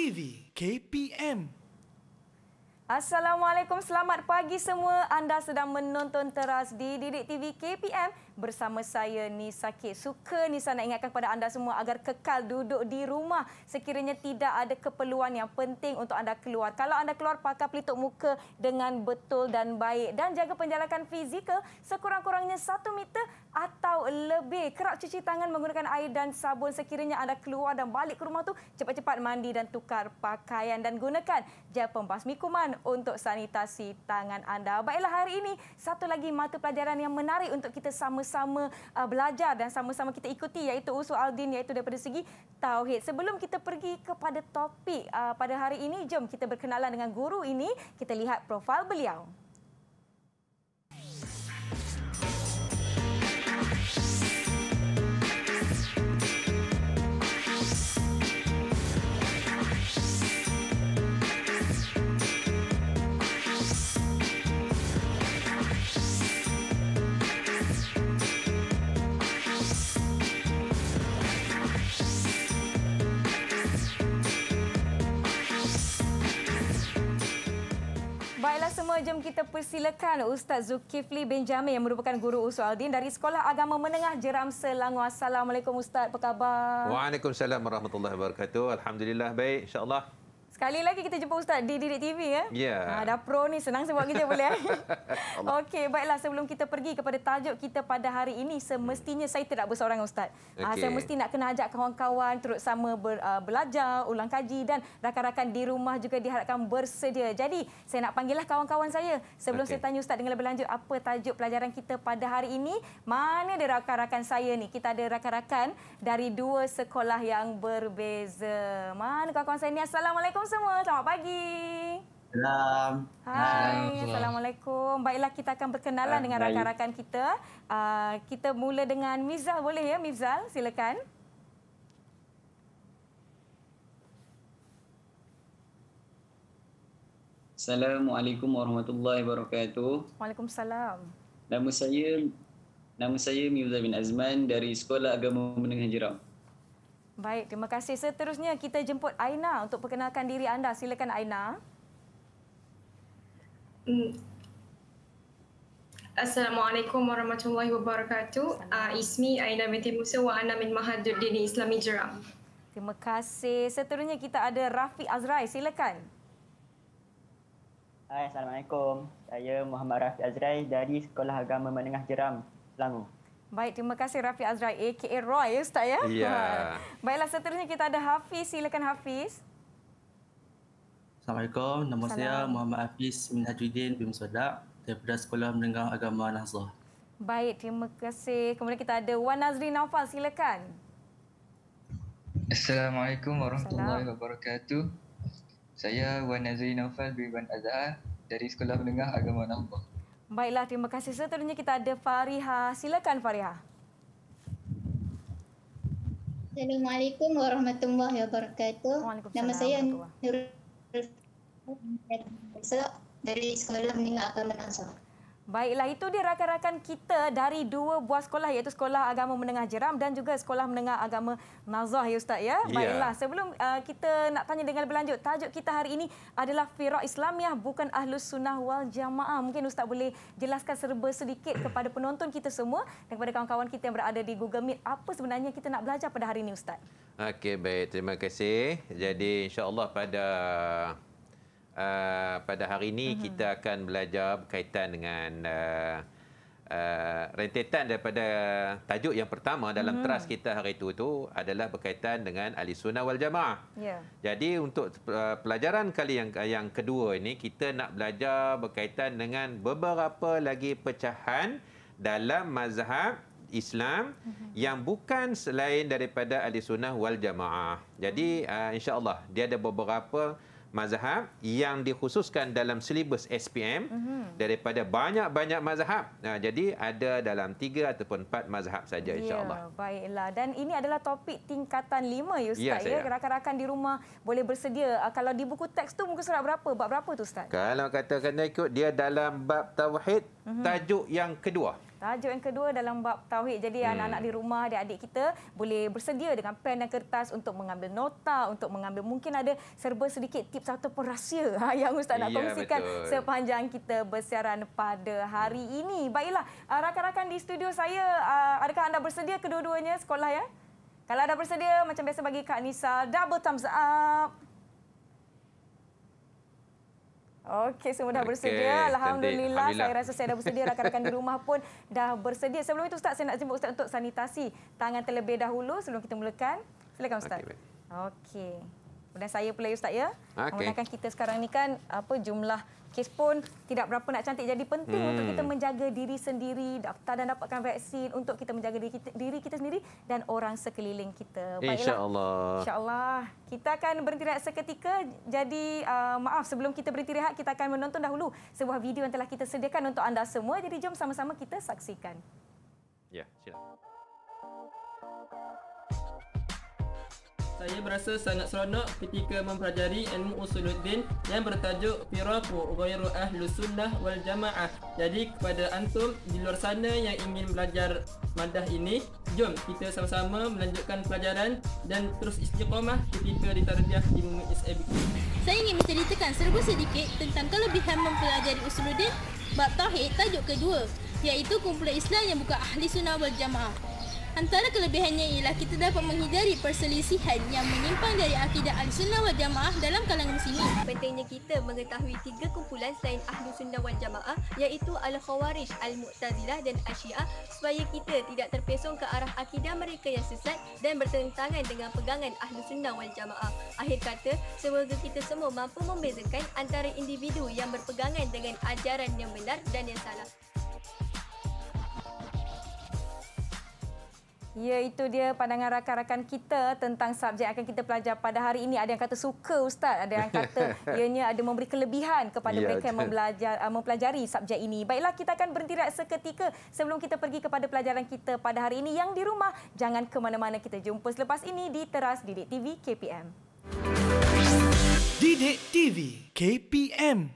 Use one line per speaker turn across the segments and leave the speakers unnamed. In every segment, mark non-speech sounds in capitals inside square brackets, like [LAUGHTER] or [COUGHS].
TV KPM
Assalamualaikum, selamat pagi semua. Anda sedang menonton teras di Didik TV KPM bersama saya Nisa K. Suka Nisa nak ingatkan kepada anda semua agar kekal duduk di rumah sekiranya tidak ada keperluan yang penting untuk anda keluar. Kalau anda keluar, pakai pelitup muka dengan betul dan baik dan jaga penjarakan fizikal sekurang-kurangnya satu meter atau lebih. Kerap cuci tangan menggunakan air dan sabun sekiranya anda keluar dan balik ke rumah tu cepat-cepat mandi dan tukar pakaian dan gunakan gel pembasmi kuman untuk sanitasi tangan anda. Baiklah hari ini satu lagi mata pelajaran yang menarik untuk kita sama-sama uh, belajar dan sama-sama kita ikuti iaitu usul aldin iaitu daripada segi tauhid. Sebelum kita pergi kepada topik uh, pada hari ini, jom kita berkenalan dengan guru ini. Kita lihat profil beliau. Jom kita persilakan Ustaz Zulkifli Benjamin yang merupakan guru usul Aldin dari Sekolah Agama Menengah Jeram Selangor. Assalamualaikum Ustaz, apa khabar?
Waalaikumsalam warahmatullahi wabarakatuh. Alhamdulillah baik, insya-Allah.
Sekali lagi kita jumpa Ustaz di Didik TV ya.
Ya.
Ha, dah pro ni senang sebab kita boleh. [LAUGHS] [LAUGHS] Okey, baiklah sebelum kita pergi kepada tajuk kita pada hari ini, semestinya saya tidak berseorang Ustaz. Okay. Ha, saya mesti nak kena ajak kawan-kawan terus sama ber, uh, belajar, ulang kaji dan rakan-rakan di rumah juga diharapkan bersedia. Jadi, saya nak panggillah kawan-kawan saya. Sebelum okay. saya tanya Ustaz dengan lebih lanjut apa tajuk pelajaran kita pada hari ini, mana ada rakan-rakan saya ni? Kita ada rakan-rakan dari dua sekolah yang berbeza. Mana kawan-kawan saya ni? Assalamualaikum semua. Selamat pagi.
Salam.
Hai. Assalamualaikum. Baiklah kita akan berkenalan uh, dengan rakan-rakan kita. Uh, kita mula dengan Mizal boleh ya Mizal? Silakan.
Assalamualaikum warahmatullahi wabarakatuh.
Waalaikumsalam.
Nama saya nama saya Miuza bin Azman dari Sekolah Agama Menengah Jeram.
Baik, terima kasih. Seterusnya kita jemput Aina untuk perkenalkan diri anda. Silakan Aina.
Hmm. Assalamualaikum warahmatullahi wabarakatuh. Uh, ismi Aina binti Musa wa ana min Mahaduddin Islami Jeram.
Terima kasih. Seterusnya kita ada Rafi Azrai. Silakan.
Hai, Assalamualaikum. Saya Muhammad Rafi Azrai dari Sekolah Agama Menengah Jeram, Selangor.
Baik, terima kasih Rafi Azrai aka Roy ya Ustaz ya.
Ya.
Baiklah seterusnya kita ada Hafiz. Silakan Hafiz.
Assalamualaikum. Nama Salam. saya Muhammad Hafiz bin Hajuddin bin Sodak daripada Sekolah Menengah Agama Nazah.
Baik, terima kasih. Kemudian kita ada Wan Nazri Naufal. Silakan.
Assalamualaikum warahmatullahi wabarakatuh. Saya Wan Nazri Naufal bin Wan Azhar dari Sekolah Menengah Agama Nazah.
Baiklah, terima kasih. Seterusnya kita ada Fariha. Silakan Fariha.
Assalamualaikum warahmatullahi wabarakatuh. Nama saya Nurul dari Sekolah Menengah Agama Nazar.
Baiklah, itu dia rakan-rakan kita dari dua buah sekolah iaitu Sekolah Agama Menengah Jeram dan juga Sekolah Menengah Agama Nazah ya Ustaz ya. Yeah. Baiklah, sebelum uh, kita nak tanya dengan lebih lanjut, tajuk kita hari ini adalah Firak Islamiah bukan Ahlus Sunnah wal Jamaah. Mungkin Ustaz boleh jelaskan serba sedikit kepada penonton kita semua dan kepada kawan-kawan kita yang berada di Google Meet apa sebenarnya kita nak belajar pada hari ini Ustaz.
Okey, baik. Terima kasih. Jadi insya-Allah pada uh, pada hari ini uh-huh. kita akan belajar berkaitan dengan uh, uh, rentetan daripada tajuk yang pertama dalam uh-huh. teras kita hari itu tu adalah berkaitan dengan ahli sunnah wal jamaah. Yeah. Jadi untuk uh, pelajaran kali yang yang kedua ini kita nak belajar berkaitan dengan beberapa lagi pecahan dalam mazhab Islam uh-huh. yang bukan selain daripada ahli sunnah wal jamaah. Jadi uh, insya-Allah dia ada beberapa mazhab yang dikhususkan dalam silibus SPM mm-hmm. daripada banyak-banyak mazhab. Nah, jadi ada dalam tiga ataupun empat mazhab saja insya-Allah.
Ya, baiklah. Dan ini adalah topik tingkatan lima ya Ustaz ya. ya. Rakan-rakan di rumah boleh bersedia. Ah, kalau di buku teks tu muka surat berapa? Bab berapa tu Ustaz?
Kalau katakan ikut dia dalam bab tauhid mm-hmm. tajuk yang kedua.
Tajuk yang kedua dalam bab tauhid. Jadi hmm. anak-anak di rumah, adik-adik kita boleh bersedia dengan pen dan kertas untuk mengambil nota, untuk mengambil mungkin ada serba sedikit tips ataupun rahsia [LAUGHS] ha, yang Ustaz nak ya, kongsikan betul. sepanjang kita bersiaran pada hari ini. Baiklah, uh, rakan-rakan di studio saya, uh, adakah anda bersedia kedua-duanya sekolah ya? Kalau anda bersedia, macam biasa bagi Kak Nisa, double thumbs up. Okey, semua dah bersedia. Okay, Alhamdulillah. Alhamdulillah. Saya rasa saya dah bersedia. Rakan-rakan di rumah pun dah bersedia. Sebelum itu Ustaz, saya nak jemput Ustaz untuk sanitasi tangan terlebih dahulu sebelum kita mulakan. Silakan Ustaz. Okey. Okay. Kemudian saya pula Ustaz ya. Okay. Menggunakan kita sekarang ni kan apa jumlah kes pun tidak berapa nak cantik jadi penting hmm. untuk kita menjaga diri sendiri daftar dan dapatkan vaksin untuk kita menjaga diri kita, diri kita sendiri dan orang sekeliling kita.
Insya-Allah.
Insya-Allah. Kita akan berhenti rehat seketika. Jadi uh, maaf sebelum kita berhenti rehat kita akan menonton dahulu sebuah video yang telah kita sediakan untuk anda semua. Jadi jom sama-sama kita saksikan.
Ya, silakan.
Saya berasa sangat seronok ketika mempelajari ilmu usuluddin yang bertajuk Firaqu Ghairu Ahlu Sunnah wal Jamaah. Jadi kepada antum di luar sana yang ingin belajar madah ini, jom kita sama-sama melanjutkan pelajaran dan terus istiqamah ketika ditarbiyah di Mumi SAB.
Saya ingin menceritakan serba sedikit tentang kelebihan mempelajari usuluddin bab tauhid tajuk kedua iaitu kumpulan Islam yang bukan ahli sunnah wal jamaah. Antara kelebihannya ialah kita dapat menghindari perselisihan yang menyimpang dari akidah Ahlussunnah wal Jamaah dalam kalangan muslimin.
Pentingnya kita mengetahui tiga kumpulan selain Ahlussunnah wal Jamaah iaitu Al-Khawarij, Al-Mu'tazilah dan Asyiah supaya kita tidak terpesong ke arah akidah mereka yang sesat dan bertentangan dengan pegangan Ahlussunnah wal Jamaah. Akhir kata, semoga kita semua mampu membezakan antara individu yang berpegangan dengan ajaran yang benar dan yang salah.
Ya, itu dia pandangan rakan-rakan kita tentang subjek yang akan kita pelajar pada hari ini. Ada yang kata suka Ustaz, ada yang kata [LAUGHS] ianya ada memberi kelebihan kepada ya, mereka yang membelajar, uh, mempelajari subjek ini. Baiklah, kita akan berhenti seketika sebelum kita pergi kepada pelajaran kita pada hari ini. Yang di rumah, jangan ke mana-mana kita jumpa selepas ini di Teras Didik TV KPM.
Didik TV KPM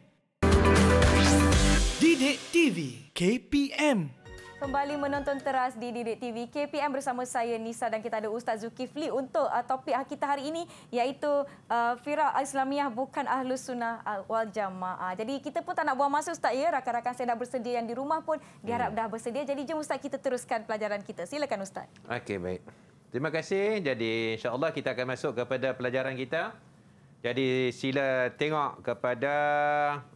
Didik TV KPM
Kembali menonton teras di Didik TV KPM bersama saya Nisa dan kita ada Ustaz Zulkifli untuk uh, topik kita hari ini iaitu uh, Firak Islamiah bukan Ahlus Sunnah wal Jamaah. Jadi kita pun tak nak buang masa Ustaz ya. Rakan-rakan saya dah bersedia yang di rumah pun diharap hmm. dah bersedia. Jadi jom Ustaz kita teruskan pelajaran kita. Silakan Ustaz.
Okey baik. Terima kasih. Jadi insya-Allah kita akan masuk kepada pelajaran kita. Jadi sila tengok kepada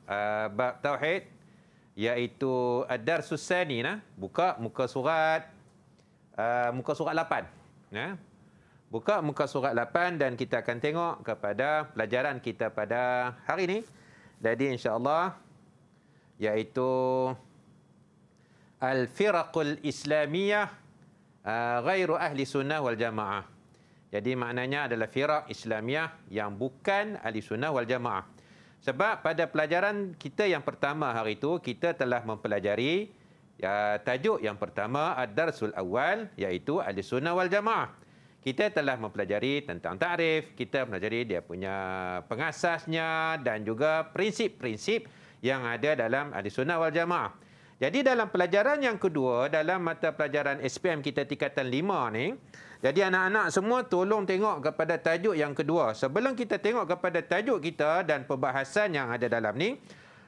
uh, bab tauhid iaitu Ad-Dar Susani nah. Buka muka surat uh, muka surat 8 ya buka muka surat 8 dan kita akan tengok kepada pelajaran kita pada hari ini. Jadi insyaallah iaitu Al-Firaqul Islamiyah uh, ghairu ahli sunnah wal jamaah. Jadi maknanya adalah firaq Islamiyah yang bukan ahli sunnah wal jamaah sebab pada pelajaran kita yang pertama hari itu, kita telah mempelajari ya, tajuk yang pertama, Ad-Darsul Awal, iaitu Al-Sunnah wal Jamaah. Kita telah mempelajari tentang ta'rif, kita mempelajari dia punya pengasasnya dan juga prinsip-prinsip yang ada dalam Al-Sunnah wal Jamaah. Jadi dalam pelajaran yang kedua, dalam mata pelajaran SPM kita tingkatan 5 ni, jadi anak-anak semua tolong tengok kepada tajuk yang kedua. Sebelum kita tengok kepada tajuk kita dan perbahasan yang ada dalam ni,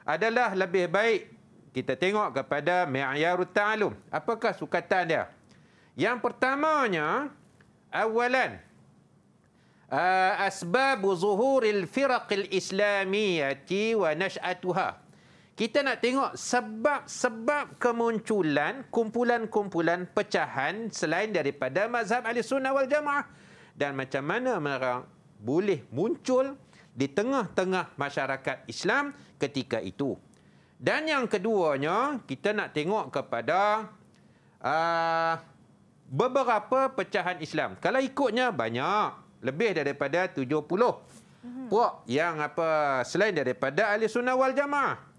adalah lebih baik kita tengok kepada Mi'yarut Ta'alum. Apakah sukatan dia? Yang pertamanya, awalan, asbabu zuhuril firaqil islamiyati wa nash'atuha kita nak tengok sebab-sebab kemunculan kumpulan-kumpulan pecahan selain daripada mazhab ahli sunnah wal jamaah dan macam mana mereka boleh muncul di tengah-tengah masyarakat Islam ketika itu. Dan yang keduanya, kita nak tengok kepada uh, beberapa pecahan Islam. Kalau ikutnya banyak, lebih daripada 70 mhm. puak yang apa selain daripada ahli sunnah wal jamaah.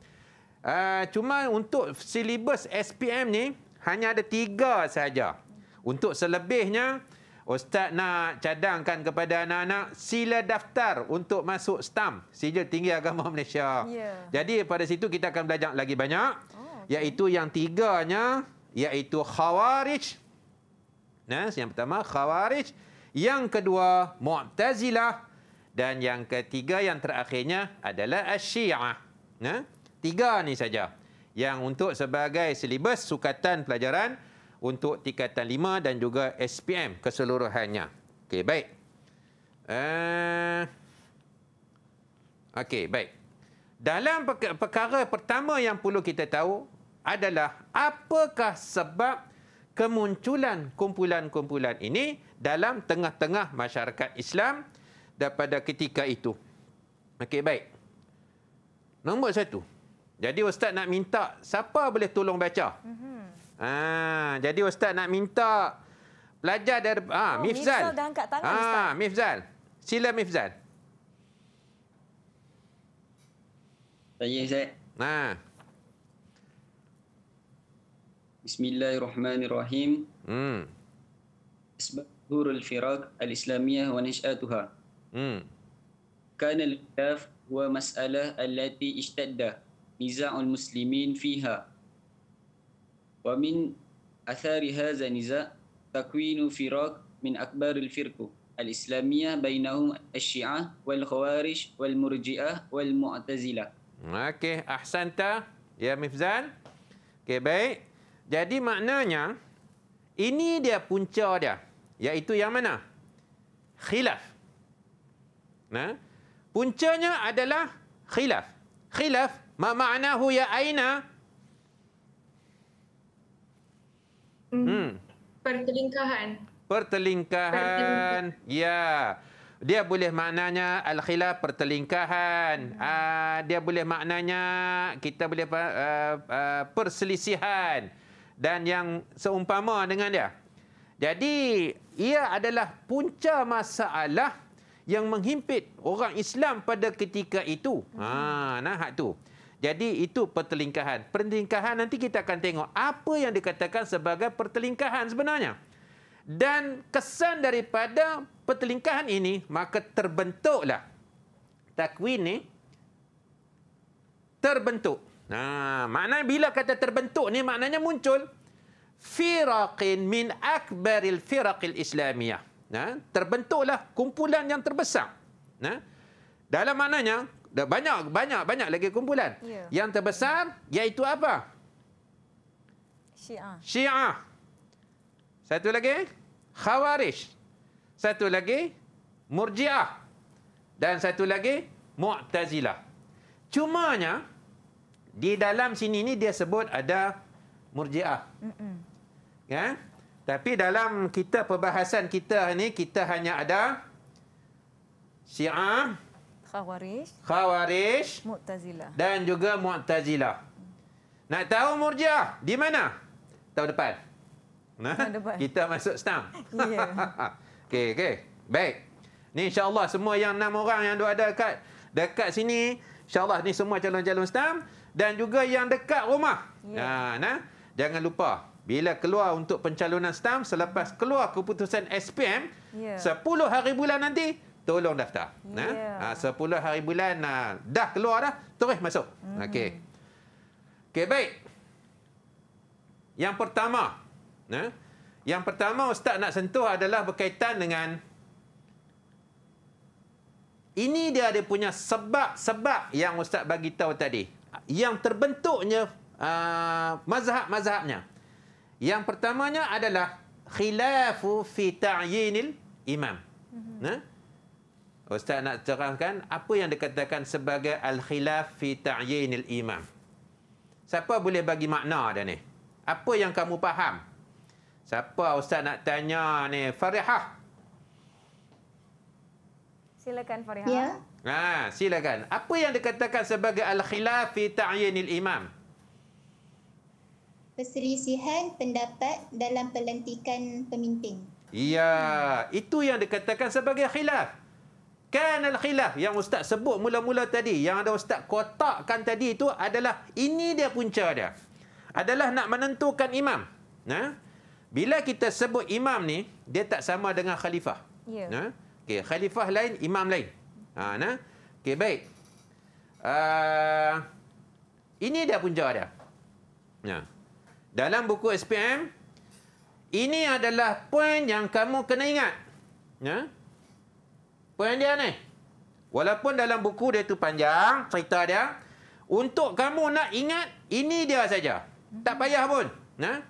Uh, cuma untuk silibus SPM ni hanya ada tiga saja. Untuk selebihnya, Ustaz nak cadangkan kepada anak-anak sila daftar untuk masuk STAM, Sijil Tinggi Agama Malaysia. Yeah. Jadi pada situ kita akan belajar lagi banyak. Oh, okay. Iaitu yang tiganya iaitu Khawarij. Nah, yang pertama Khawarij, yang kedua Mu'tazilah dan yang ketiga yang terakhirnya adalah Asy-Syiah. Nah, tiga ni saja yang untuk sebagai silibus sukatan pelajaran untuk tingkatan 5 dan juga SPM keseluruhannya. Okey, baik. Uh, Okey, baik. Dalam perkara pertama yang perlu kita tahu adalah apakah sebab kemunculan kumpulan-kumpulan ini dalam tengah-tengah masyarakat Islam daripada ketika itu. Okey, baik. Nombor satu. Jadi Ustaz nak minta siapa boleh tolong baca? Mm-hmm. Ah, jadi Ustaz nak minta pelajar dari ah, oh, Mifzal.
Mifzal dah angkat tangan
ah,
Ustaz.
Mifzal. Sila Mifzal.
Saya Ustaz.
Nah.
Bismillahirrahmanirrahim.
Hmm.
Asbab al firaq al-islamiyah wa nash'atuha.
Hmm.
Kana al-khilaf huwa mas'alah allati ishtadda niza'ul muslimin fiha. Wa min athari hadza niza' takwinu firaq min akbaril firqu. Al-islamiyah bainahum asy-syi'ah wal khawarij wal murji'ah wal mu'tazilah
okey ahsanta ya mifzan? Okey baik. Jadi maknanya ini dia punca dia iaitu yang mana? Khilaf. Nah puncanya adalah khilaf. Khilaf Ma ma'nahu ya aina?
Hmm. hmm. Pertelingkahan.
Pertelingkahan. Ya. Dia boleh maknanya al-khilaf pertelingkahan. Hmm. Uh, dia boleh maknanya kita boleh uh, uh, perselisihan dan yang seumpama dengan dia. Jadi ia adalah punca masalah yang menghimpit orang Islam pada ketika itu. Hmm. Ha, nah hak tu. Jadi itu pertelingkahan. Pertelingkahan nanti kita akan tengok apa yang dikatakan sebagai pertelingkahan sebenarnya. Dan kesan daripada pertelingkahan ini maka terbentuklah takwin ni terbentuk. Nah, maknanya bila kata terbentuk ni maknanya muncul firaqin min akbaril firaqil islamiyah. Nah, terbentuklah kumpulan yang terbesar. Nah, dalam maknanya Dah banyak banyak banyak lagi kumpulan. Yeah. Yang terbesar iaitu apa?
Syiah.
Syiah. Satu lagi Khawarij. Satu lagi Murji'ah. Dan satu lagi Mu'tazilah. Cumanya di dalam sini ni dia sebut ada Murji'ah. Mm Ya. Tapi dalam kita perbahasan kita ni kita hanya ada Syiah
Khawarij.
Khawarij.
Mu'tazilah.
Dan juga Mu'tazilah. Nak tahu Murjiah di mana? Tahun depan. Nah, Tahun depan. Kita masuk stam. Ya. [LAUGHS] okey, okey. Baik. Ni insya-Allah semua yang enam orang yang ada dekat dekat sini, insya-Allah ni semua calon-calon stam dan juga yang dekat rumah. Ya. Ha, nah. Jangan lupa bila keluar untuk pencalonan stam selepas keluar keputusan SPM ya. 10 hari bulan nanti tolong daftar. Yeah. Ha, 10 hari bulan ha, dah keluar dah, terus masuk. Mm. Okey. Okey, baik. Yang pertama, ha, yang pertama ustaz nak sentuh adalah berkaitan dengan ini dia ada punya sebab-sebab yang ustaz bagi tahu tadi. Yang terbentuknya uh, mazhab-mazhabnya. Yang pertamanya adalah khilafu fi ta'yinil imam. Mm-hmm. Nah? Ustaz nak cerahkan apa yang dikatakan sebagai al-khilaf fi ta'yinil imam. Siapa boleh bagi makna dia ni? Apa yang kamu faham? Siapa Ustaz nak tanya ni? Farihah.
Silakan Farihah.
Ya.
Ha, silakan. Apa yang dikatakan sebagai al-khilaf fi ta'yinil imam?
Perselisihan pendapat dalam pelantikan pemimpin.
Ya, itu yang dikatakan sebagai khilaf. Kan al-khilaf yang ustaz sebut mula-mula tadi, yang ada ustaz kotakkan tadi itu adalah ini dia punca dia. Adalah nak menentukan imam. Nah, bila kita sebut imam ni, dia tak sama dengan khalifah. Ya. Nah, okey, khalifah lain, imam lain. Ha, nah. Okey, baik. Uh, ini dia punca dia. Nah. dalam buku SPM, ini adalah poin yang kamu kena ingat. Ya? Poin dia ni. Walaupun dalam buku dia tu panjang, cerita dia. Untuk kamu nak ingat, ini dia saja. Tak payah pun. Ya?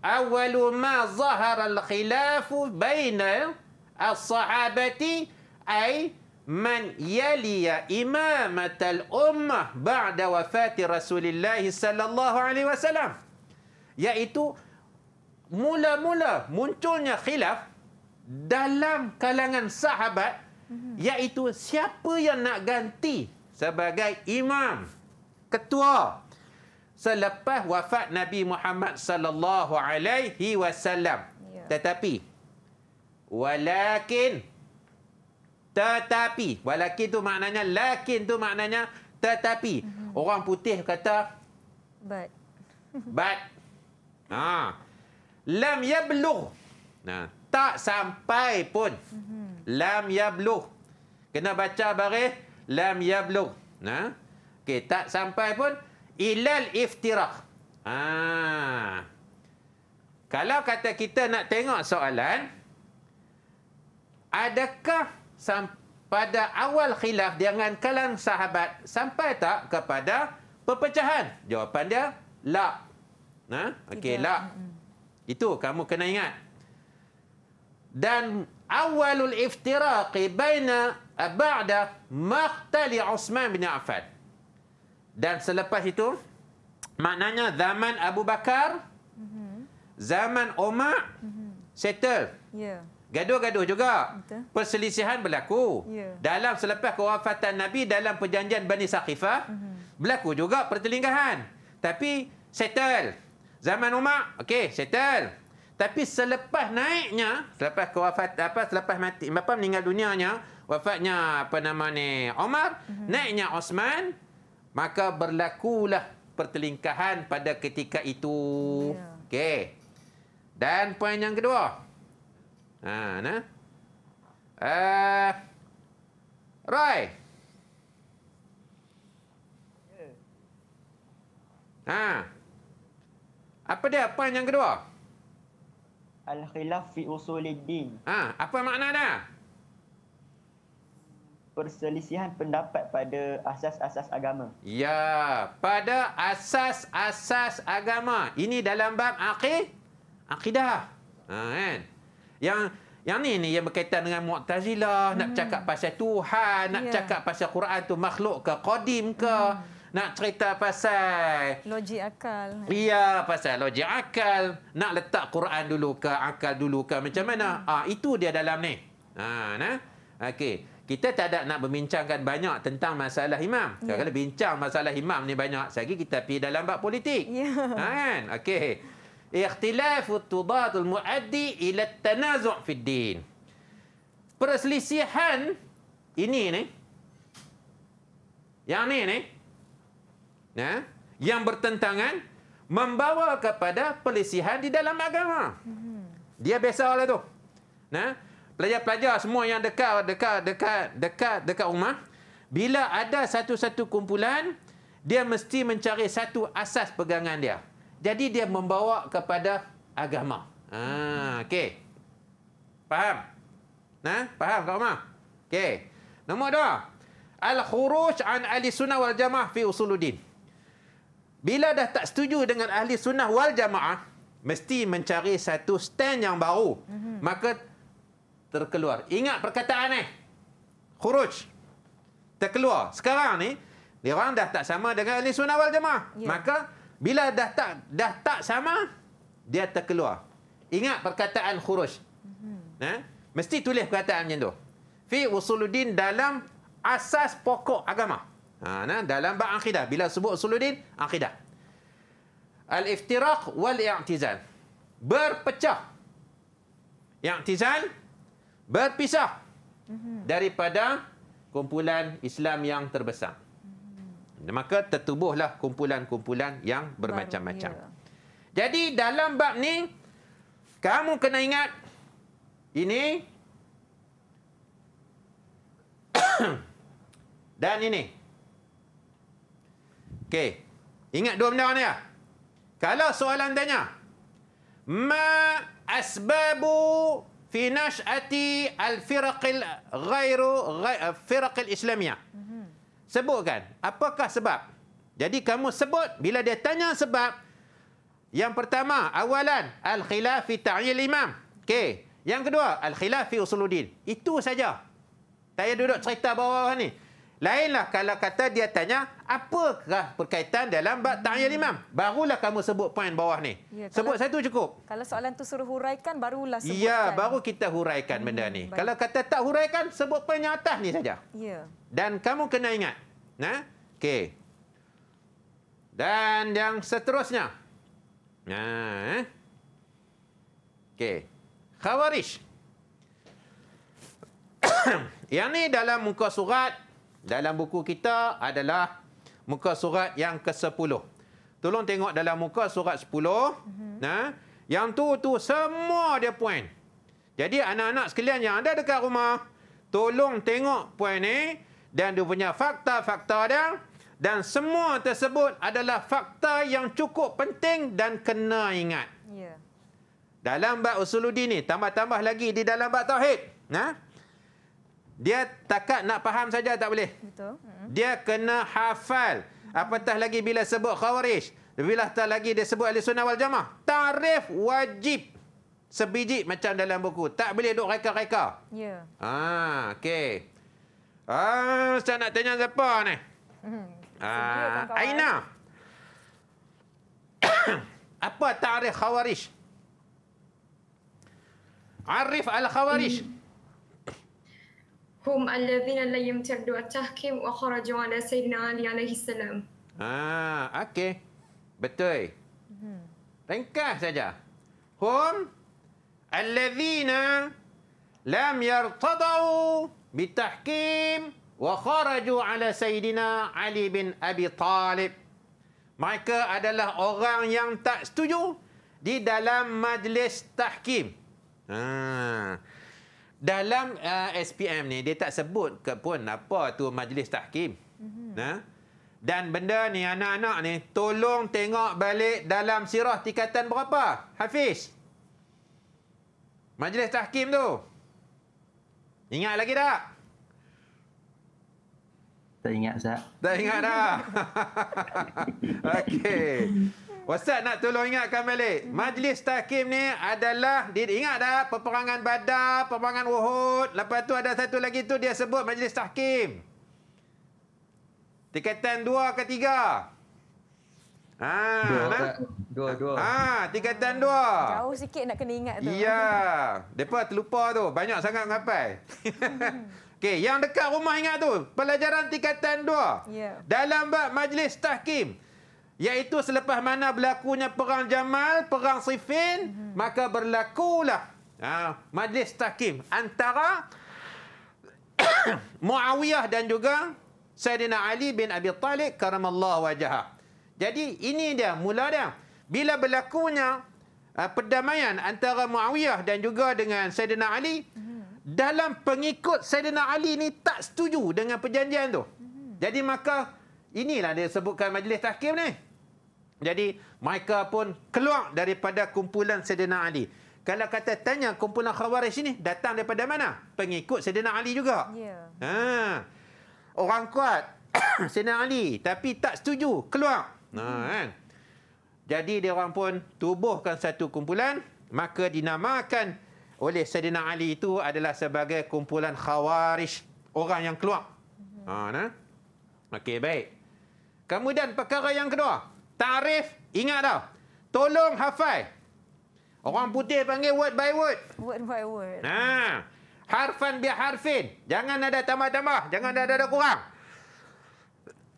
Awalu ma zahara al-khilafu baina as-sahabati ay man yaliya imamatal ummah ba'da wafati Rasulullah sallallahu alaihi wasallam. Iaitu mula-mula munculnya khilaf dalam kalangan sahabat iaitu siapa yang nak ganti sebagai imam ketua. Selepas wafat Nabi Muhammad sallallahu alaihi wasallam. Tetapi walakin tetapi walakin tu maknanya lakin tu maknanya tetapi. Orang putih kata
But. [LAUGHS]
but. Ha. Lam yablugh. Nah, tak sampai pun. Lam yablugh. Kena baca baris lam yablugh. Nah. Okey, tak sampai pun ilal iftiraq. Ah. Kalau kata kita nak tengok soalan adakah pada awal khilaf dengan kalangan sahabat sampai tak kepada perpecahan? Jawapan dia la. Nah, okey la. Itu kamu kena ingat. Dan awalul iftiraqi baina ba'da maqtali Uthman bin Affan. Dan selepas itu maknanya zaman Abu Bakar, zaman Umar settle.
Ya.
Gaduh-gaduh juga.
Betul.
Perselisihan berlaku.
Ya.
Dalam selepas kewafatan Nabi dalam perjanjian Bani Saqifah, berlaku juga pertelingkahan. Tapi settle. Zaman Umar, okey, settle. Tapi selepas naiknya, selepas kewafat apa selepas mati apa meninggal dunianya, wafatnya apa nama ni Umar, naiknya Osman, maka berlakulah pertelingkahan pada ketika itu. Okey. Dan poin yang kedua. Ha, nah. Uh, Roy. Ha. Apa dia poin yang kedua?
Al-khilaf fi usuluddin.
Ha, apa makna dia?
Perselisihan pendapat pada asas-asas agama.
Ya, pada asas-asas agama. Ini dalam bab aqid, akidah. Ha, kan? Yang yang ni ni yang berkaitan dengan Mu'tazilah, hmm. nak cakap pasal Tuhan, nak
Ya.
cakap pasal Quran tu makhluk ke qadim ke, nak cerita pasal
Logik akal.
Iya, pasal logik akal. Nak letak Quran dulu ke, akal dulu ke, macam mana? Ah, itu dia dalam ni. Ha, nah. Okey. Kita tak ada nak berbincangkan banyak tentang masalah imam.
Ya.
Kalau bincang masalah imam ni banyak, lagi kita pergi dalam bab politik.
Ya.
Ha, kan? Okey. Ikhtilafu tudadul muaddi ila tanazu' fi din. Perselisihan ini ni. Yang ni ni. Nah, yang bertentangan membawa kepada pelisihan di dalam agama. Dia biasalah tu. Nah, pelajar-pelajar semua yang dekat dekat dekat dekat dekat rumah bila ada satu-satu kumpulan dia mesti mencari satu asas pegangan dia. Jadi dia membawa kepada agama. Ah, okey. Faham? Nah, faham kat rumah? Okey. Nombor dua. Al-khuruj an ahli sunnah wal jamaah fi usuluddin. Bila dah tak setuju dengan ahli sunnah wal jamaah, mesti mencari satu stand yang baru. Mm-hmm. Maka terkeluar. Ingat perkataan ni. Khuruj. Terkeluar. Sekarang ni, dia orang dah tak sama dengan ahli sunnah wal jamaah.
Ya.
Maka, bila dah tak dah tak sama, dia terkeluar. Ingat perkataan khuruj. Mm-hmm. Eh? Mesti tulis perkataan macam tu. Fi usuluddin dalam asas pokok agama. Ha, nah, dalam bab akidah. Bila sebut usuluddin, akidah. Al-iftiraq wal-i'tizal. Berpecah. I'tizal, berpisah. Daripada kumpulan Islam yang terbesar. Maka tertubuhlah kumpulan-kumpulan yang bermacam-macam.
ya.
Jadi dalam bab ni, kamu kena ingat, ini [COUGHS] dan ini. Okey. Ingat dua benda ni ya? Kalau soalan tanya, ma asbabu fi nash'ati al-firaqil ghairu ghai- firaqil islamiyah. Sebutkan, apakah sebab? Jadi kamu sebut bila dia tanya sebab yang pertama, awalan al-khilaf fi ta'yil imam. Okey. Yang kedua, al-khilaf fi usuluddin. Itu saja. Saya duduk cerita bawah ni. Lainlah kalau kata dia tanya, apakah berkaitan dalam bab ta'yil imam? Barulah kamu sebut poin bawah ni.
Ya,
sebut
kalau-
satu cukup.
Kalau soalan tu suruh huraikan barulah sebutkan.
Ya, baru kita huraikan benda ni.
baik.
Kalau kata tak huraikan, sebut poin yang atas ni saja.
Ya.
Dan kamu kena ingat. Nah, okey. Dan yang seterusnya. Nah, eh. okey. Khawarij. [COUGHS] yang ni dalam muka surat dalam buku kita adalah muka surat yang ke-10. Tolong tengok dalam muka surat 10. Nah, yang tu tu semua dia poin. Jadi anak-anak sekalian yang ada dekat rumah, tolong tengok poin ni dan dia punya fakta-fakta dia dan semua tersebut adalah fakta yang cukup penting dan kena ingat.
Ya.
Dalam bab usuluddin ni tambah-tambah lagi di dalam bab tauhid. Nah. Dia takat nak faham saja tak boleh.
Betul. Mm-mm.
Dia kena hafal. Apatah lagi bila sebut khawarij. Bila tak lagi dia sebut ahli sunnah wal jamaah. Tarif wajib. Sebiji macam dalam buku. Tak boleh duk reka-reka.
Ya.
Ah, okey. Ah, saya nak tanya siapa ni?
Mhm.
Ah, Aina. [COUGHS] Apa tarikh khawarij? Arif al-khawarij
hum alladhina la yumtaddu at-tahkim wa kharaju ala sayyidina ali alaihi salam.
Ah, okey. Betul. Hmm. Ringkas saja. Hum alladhina lam yartadu bitahkim wa kharaju ala sayyidina ali bin abi talib. Mereka adalah orang yang tak setuju di dalam majlis tahkim. Ah. Dalam uh, SPM ni dia tak sebut ke pun apa tu majlis tahkim. Mm-hmm. Ha? Dan benda ni anak-anak ni tolong tengok balik dalam sirah tingkatan berapa? Hafiz. Majlis tahkim tu. Ingat lagi tak?
Tak ingat Ustaz.
Tak ingat dah. [LAUGHS] [LAUGHS] Okey. Ustaz nak tolong ingatkan balik. Majlis tahkim ni adalah, dia ingat dah peperangan Badar, peperangan Uhud. Lepas tu ada satu lagi tu dia sebut majlis tahkim. Tingkatan dua ke tiga? Ha,
Dua,
nah?
Dua, dua.
Ha, tingkatan dua.
Jauh sikit nak kena ingat tu.
Ya. Depa terlupa tu. Banyak sangat ngapal. [LAUGHS] Okey, yang dekat rumah ingat tu. Pelajaran tingkatan dua.
Ya.
Dalam bab majlis tahkim. Iaitu selepas mana berlakunya perang Jamal, perang Siffin, mm-hmm. maka berlakulah ha, majlis tahkim antara [COUGHS] Muawiyah dan juga Sayyidina Ali bin Abi Talib karamallahu wajhah. Jadi ini dia mula dia. Bila berlakunya uh, perdamaian antara Muawiyah dan juga dengan Sayyidina Ali, dalam pengikut Sayyidina Ali ni tak setuju dengan perjanjian tu. Jadi maka inilah dia sebutkan majlis tahkim ni. Jadi mereka pun keluar daripada kumpulan Sayyidina Ali. Kalau kata tanya kumpulan Khawarij ini datang daripada mana? Pengikut Sayyidina Ali juga.
Ya.
Ha. Orang kuat [COUGHS] Sayyidina Ali tapi tak setuju keluar. Ha kan. Jadi dia orang pun tubuhkan satu kumpulan maka dinamakan oleh Sayyidina Ali itu adalah sebagai kumpulan Khawarij, orang yang keluar. Ha nah. Okey baik. Kemudian perkara yang kedua, tarif ingat dah. Tolong hafal. Orang putih panggil word by word.
Word by word.
Ha. Harfan bi harfin. Jangan ada tambah-tambah, jangan ada ada kurang.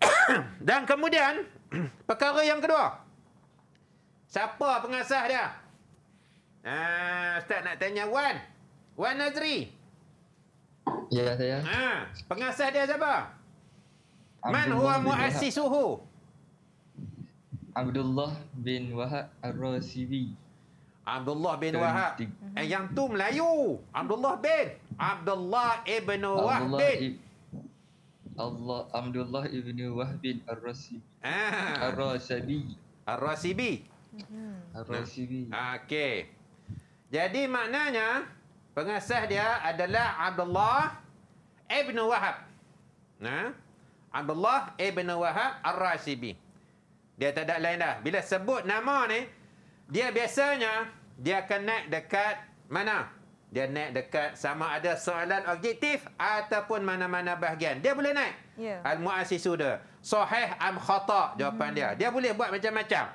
[COUGHS] Dan kemudian [COUGHS] perkara yang kedua. Siapa pengasah dia? Ah, Ustaz nak tanya Wan. Wan Nazri.
Ya, saya.
Ha, pengasah dia siapa? Man huwa muassisuhu?
Abdullah bin Wahab Ar-Rasibi.
Abdullah bin Wahab. Eh, yang tu Melayu. Abdullah bin. Abdullah ibn Wahab bin.
Allah Abdullah ibn Wahb bin Ar-Rasibi.
Ah.
Ar-Rasibi.
Ar-Rasibi.
Ar-Rasibi.
Okey. Jadi maknanya pengasas dia adalah Abdullah ibn Wahab. Nah, Abdullah ibn Wahab Ar-Rasibi. Dia tak ada lain dah. Bila sebut nama ni, dia biasanya dia akan naik dekat mana? Dia naik dekat sama ada soalan objektif ataupun mana-mana bahagian. Dia boleh naik.
Ya.
Al-Mu'assisu dia. Sahih am khata jawapan dia. Dia boleh buat macam-macam.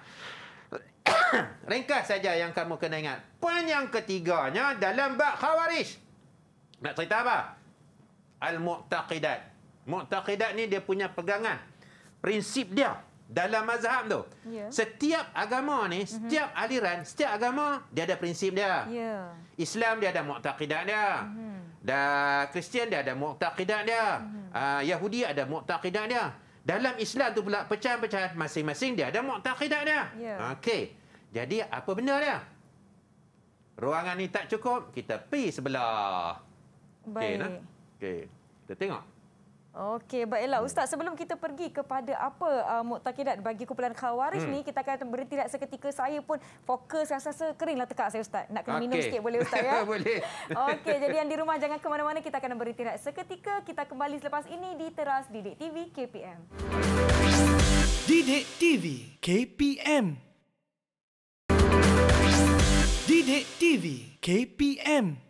[COUGHS] Ringkas saja yang kamu kena ingat. Poin yang ketiganya dalam bab khawarij. Nak cerita apa? Al-Mu'taqidat. Mu'taqidat ni dia punya pegangan. Prinsip dia dalam mazhab tu.
Ya.
Setiap agama ni, setiap aliran, setiap agama dia ada prinsip dia.
Ya.
Islam dia ada mu'taqidat dia. Dan Kristian dia ada mu'taqidat dia. Uh, Yahudi ada mu'taqidat dia. Dalam Islam tu pula pecahan-pecahan masing-masing dia ada mu'taqidat dia.
Ya.
Okey. Jadi apa benda dia? Ruangan ni tak cukup, kita pergi sebelah. Okey,
Baik.
nah? Okey. Kita tengok.
Okey, baiklah Ustaz, sebelum kita pergi kepada apa uh, muktakidat bagi kumpulan khawarij
Hmm.
ni, kita akan berhenti tak seketika. Saya pun fokus rasa-rasa keringlah tekak saya Ustaz. Nak kena minum
Okey.
sikit boleh Ustaz ya? [LAUGHS]
Boleh.
Okey, jadi yang di rumah jangan ke mana-mana, kita akan berhenti tak seketika. Kita kembali selepas ini di Teras Didik TV KPM.
Didik TV KPM Didik TV KPM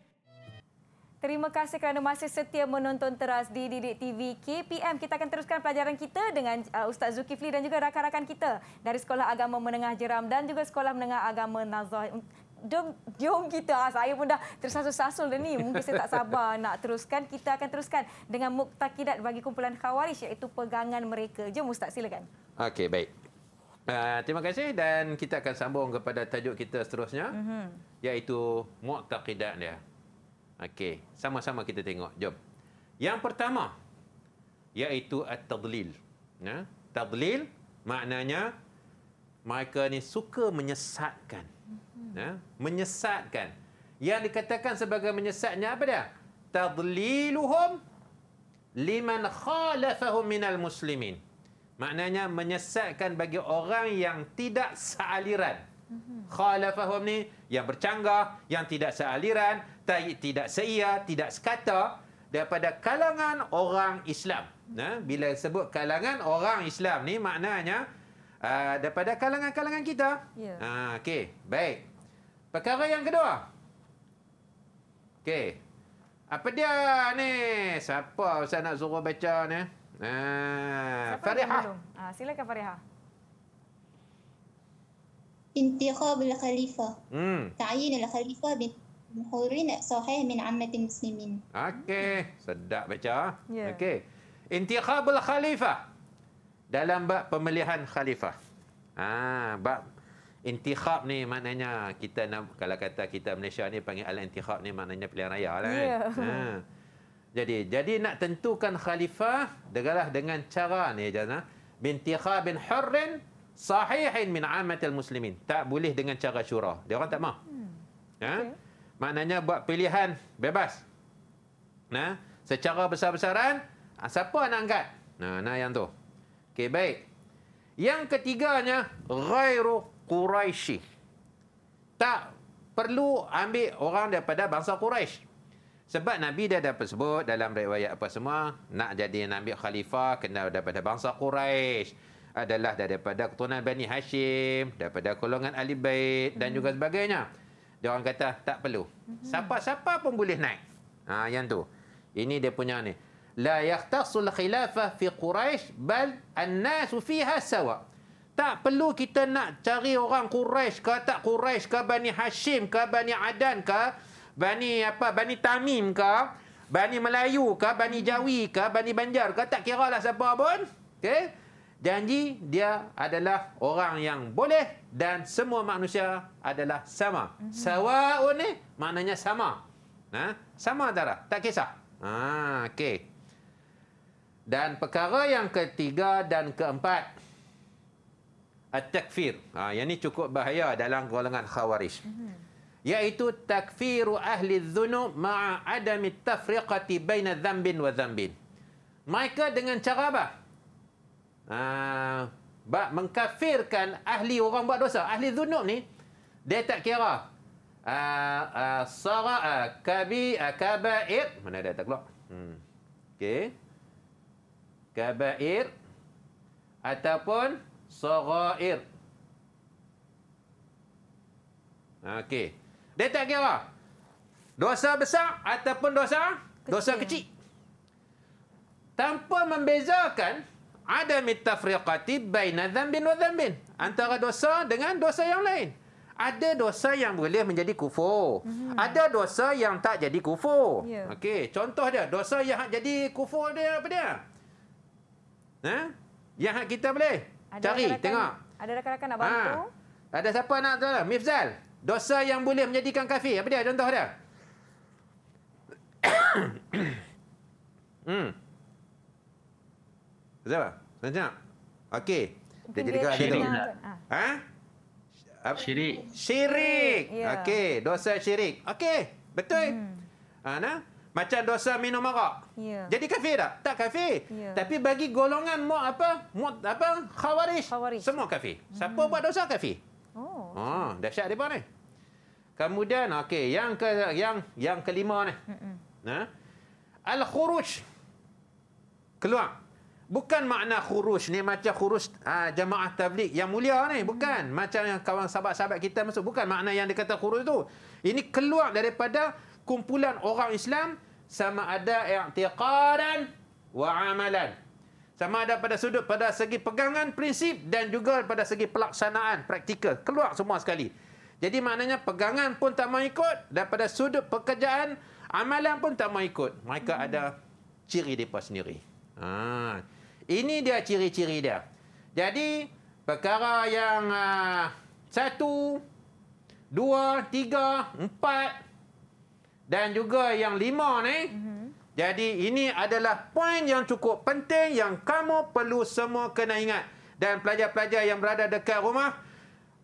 Terima kasih kerana masih setia menonton teras di Didik TV KPM. Kita akan teruskan pelajaran kita dengan uh, Ustaz Zulkifli dan juga rakan-rakan kita dari Sekolah Agama Menengah Jeram dan juga Sekolah Menengah Agama Nazah. Jom, jom kita. Ah, Saya pun dah tersasul-sasul dah ni. Mungkin saya tak sabar nak teruskan. Kita akan teruskan dengan muktakidat bagi kumpulan khawarij iaitu pegangan mereka. Jom Ustaz, silakan.
Okey, baik. Uh, terima kasih dan kita akan sambung kepada tajuk kita seterusnya
Mhm.
iaitu mu'taqidat dia. Okey, sama-sama kita tengok. Jom. Yang pertama iaitu at-tadlil. Ya, tadlil maknanya mereka ni suka menyesatkan. Ya, menyesatkan. Yang dikatakan sebagai menyesatnya apa dia? Tadliluhum liman khalafahum minal muslimin. Maknanya menyesatkan bagi orang yang tidak sealiran. Khalafahum ni yang bercanggah, yang tidak sealiran, tidak seia, tidak sekata daripada kalangan orang Islam. Nah, Bila sebut kalangan orang Islam ni maknanya ah, daripada kalangan-kalangan kita.
Ya.
Ah, okey, baik. Perkara yang kedua. Okey. Apa dia ni? Siapa saya nak suruh baca ni? Ah, Farihah.
Ah, ha, silakan Farihah.
Intikhab al-Khalifah.
Hmm.
Ta'yin al-Khalifah bin Huri nak eh, sahih min ammatil muslimin.
Okey, sedap baca.
Yeah.
Okey. Intikhabul khalifah. Dalam bab pemilihan khalifah. Ah, ha, bab intikhab ni maknanya kita nak kalau kata kita Malaysia ni panggil al intikhab ni maknanya pilihan raya lah kan.
Yeah.
Ha. Jadi jadi nak tentukan khalifah degalah dengan cara ni jana bintikhabin hurrin sahihin min ammatil muslimin. Tak boleh dengan cara syura. Dia orang tak mau. Hmm. Ha? Okay. Maknanya buat pilihan bebas. Nah, secara besar-besaran ah, siapa nak angkat? Nah, nah yang tu. Okey, baik. Yang ketiganya ghairu Quraisy. Tak perlu ambil orang daripada bangsa Quraisy. Sebab Nabi dah dapat sebut dalam riwayat apa semua, nak jadi nak ambil khalifah kena daripada bangsa Quraisy adalah daripada keturunan Bani Hashim, daripada golongan Ahli Bait dan juga sebagainya. Dia orang kata tak perlu. Siapa-siapa pun boleh naik. Ha yang tu. Ini dia punya ni. La yakhtassul khilafah fi Quraisy bal an-nasu fiha sawa. Tak perlu kita nak cari orang Quraisy ke tak Quraisy ke Bani Hashim ke Bani Adan ke Bani apa Bani Tamim ke Bani Melayu ke Bani Jawi ke Bani Banjar ke tak kira lah siapa pun. Okey. Janji dia adalah orang yang boleh dan semua manusia adalah sama. Mm-hmm. Sawa'un ni maknanya sama. Ha? Sama antara, tak kisah. Ha, okey. Dan perkara yang ketiga dan keempat at-takfir. Ha, yang ni cukup bahaya dalam golongan khawarij. Mm-hmm. Iaitu takfiru ahli dhunub ma'a adami tafriqati baina dhanbin wa dhanbin. Mereka dengan cara apa? Uh, bab mengkafirkan ahli orang buat dosa. Ahli zunub ni dia tak kira uh, uh, sara uh, kabi uh, kabair mana dia tak keluar. Hmm. Okey. Kabair ataupun sagair. Okey. Dia tak kira dosa besar ataupun dosa kecil. dosa kecil. Tanpa membezakan ada mitafriqati baina dhanbin wa dhanbin. Antara dosa dengan dosa yang lain. Ada dosa yang boleh menjadi kufur. Mm-hmm. Ada dosa yang tak jadi kufur. Yeah. Okey, contoh dia, dosa yang jadi kufur dia apa dia? Ha? Yang kita boleh ada cari, rakan, tengok.
Ada rakan-rakan nak bantu? Ha.
Ada siapa nak tahu? Mifzal. Dosa yang boleh menjadikan kafir. Apa dia contoh dia? [COUGHS] hmm. Siapa? Senyap. Okey. Dia jadi kat
sini.
Ha?
Syirik.
Syirik. Yeah. Okey, dosa syirik. Okey, betul. Hmm. Ha, nah? Macam dosa minum arak. Yeah. Jadi kafir tak? Tak kafir. Yeah. Tapi bagi golongan mu apa? Mu apa? Khawarij. Khawarij. Semua kafir. Hmm. Siapa buat dosa kafir? Oh. Ha, dahsyat depa ni. Kemudian okey, yang ke yang yang kelima ni. Hmm. Nah. Al-khuruj. Keluar. Bukan makna khuruj ni macam khuruj ha, jamaah tabligh yang mulia ni. Bukan. Macam yang kawan sahabat-sahabat kita masuk. Bukan makna yang dikata khuruj tu. Ini keluar daripada kumpulan orang Islam sama ada i'tiqadan wa amalan. Sama ada pada sudut pada segi pegangan prinsip dan juga pada segi pelaksanaan praktikal. Keluar semua sekali. Jadi maknanya pegangan pun tak mau ikut dan pada sudut pekerjaan amalan pun tak mau ikut. Mereka hmm. ada ciri mereka sendiri. Ha. Ini dia ciri-ciri dia. Jadi, perkara yang uh, satu, dua, tiga, empat dan juga yang lima ni. Mm-hmm. Jadi, ini adalah poin yang cukup penting yang kamu perlu semua kena ingat. Dan pelajar-pelajar yang berada dekat rumah,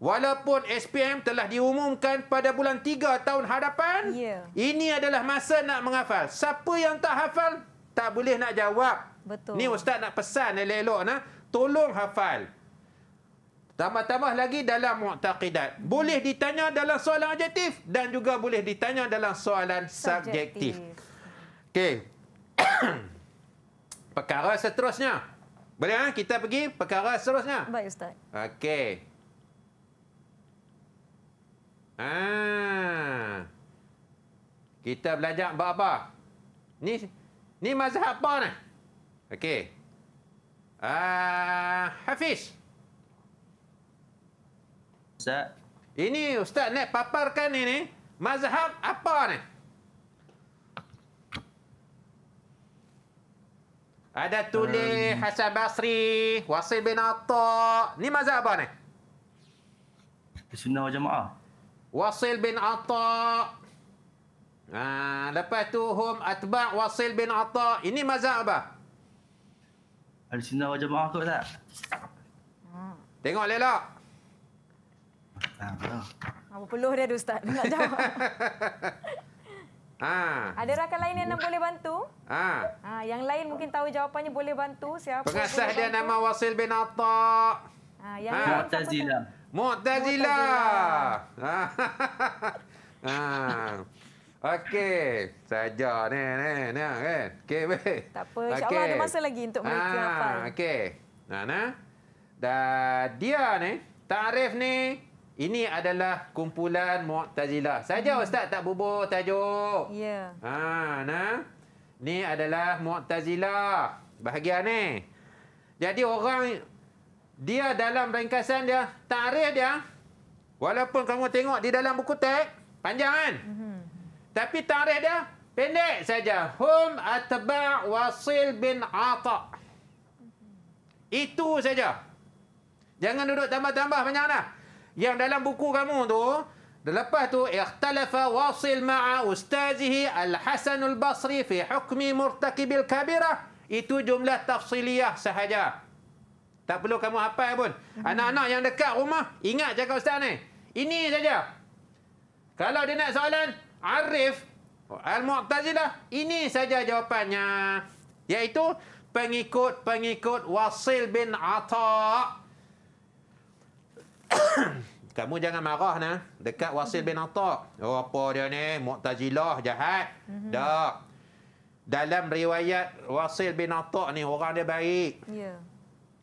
walaupun SPM telah diumumkan pada bulan tiga tahun hadapan, yeah. ini adalah masa nak menghafal. Siapa yang tak hafal, tak boleh nak jawab.
Betul.
Ni ustaz nak pesan elok-elok nah, tolong hafal. Tambah-tambah lagi dalam mu'taqidat. Boleh ditanya dalam soalan objektif dan juga boleh ditanya dalam soalan subjektif. Okey. [COUGHS] perkara seterusnya. Boleh ha? kita pergi perkara seterusnya?
Baik ustaz.
Okey. Ah. Kita belajar apa? Ni ni mazhab apa ni? Okey. Ah, Hafiz.
Ustaz.
Ini ustaz nak paparkan ini mazhab apa ni? Ada tulis um, Hasan Basri, Wasil bin Atta. Ni mazhab apa ni?
Sunnah Jamaah.
Wasil bin Atta. Ah, lepas tu hum atba' Wasil bin Atta. Ini mazhab apa?
Ahli sunnah wal jamaah tu tak?
Hmm. Tengok lelak.
Apa peluh dia ada ustaz nak jawab. [LAUGHS] ha. Ada rakan lain yang nak boleh bantu? Ha. ha. yang lain mungkin tahu jawapannya boleh bantu siapa?
Pengasah dia bantu? nama Wasil bin Atta.
Ha, yang ha.
Mu'tazilah.
Mu'tazilah. Ha. [LAUGHS] ha. Okey, saja ni ni ni kan. Okey [LAUGHS] baik.
Tak apa, insya-Allah okay. ada masa lagi untuk mereka ah, hafal.
Okey. Nah nah. Dan dia ni, takrif ni ini adalah kumpulan Mu'tazilah. Saja hmm. ustaz tak bubur tajuk.
Ya. Yeah.
Ha nah. Ni adalah Mu'tazilah. Bahagian ni. Jadi orang dia dalam ringkasan dia, takrif dia walaupun kamu tengok di dalam buku teks panjang kan? Mm-hmm. Tapi tarikh dia pendek saja. Hum atba' wasil bin ata. Itu saja. Jangan duduk tambah-tambah banyak dah. Yang dalam buku kamu tu, lepas tu ikhtalafa wasil ma'a ustazihi Al-Hasan Al-Basri fi hukmi murtakibil kabirah. Itu jumlah tafsiliyah sahaja. Tak perlu kamu hafal pun. Anak-anak yang dekat rumah, ingat cakap ustaz ni. Ini saja. Kalau dia nak soalan, Arif Al-Mu'tazilah ini saja jawapannya iaitu pengikut-pengikut Wasil bin Atha [COUGHS] kamu jangan marah nah dekat Wasil bin Atta. Oh apa dia ni? Mu'tazilah jahat.
Mhm.
Tak. Dalam riwayat Wasil bin Atta ni orang dia baik.
Ya.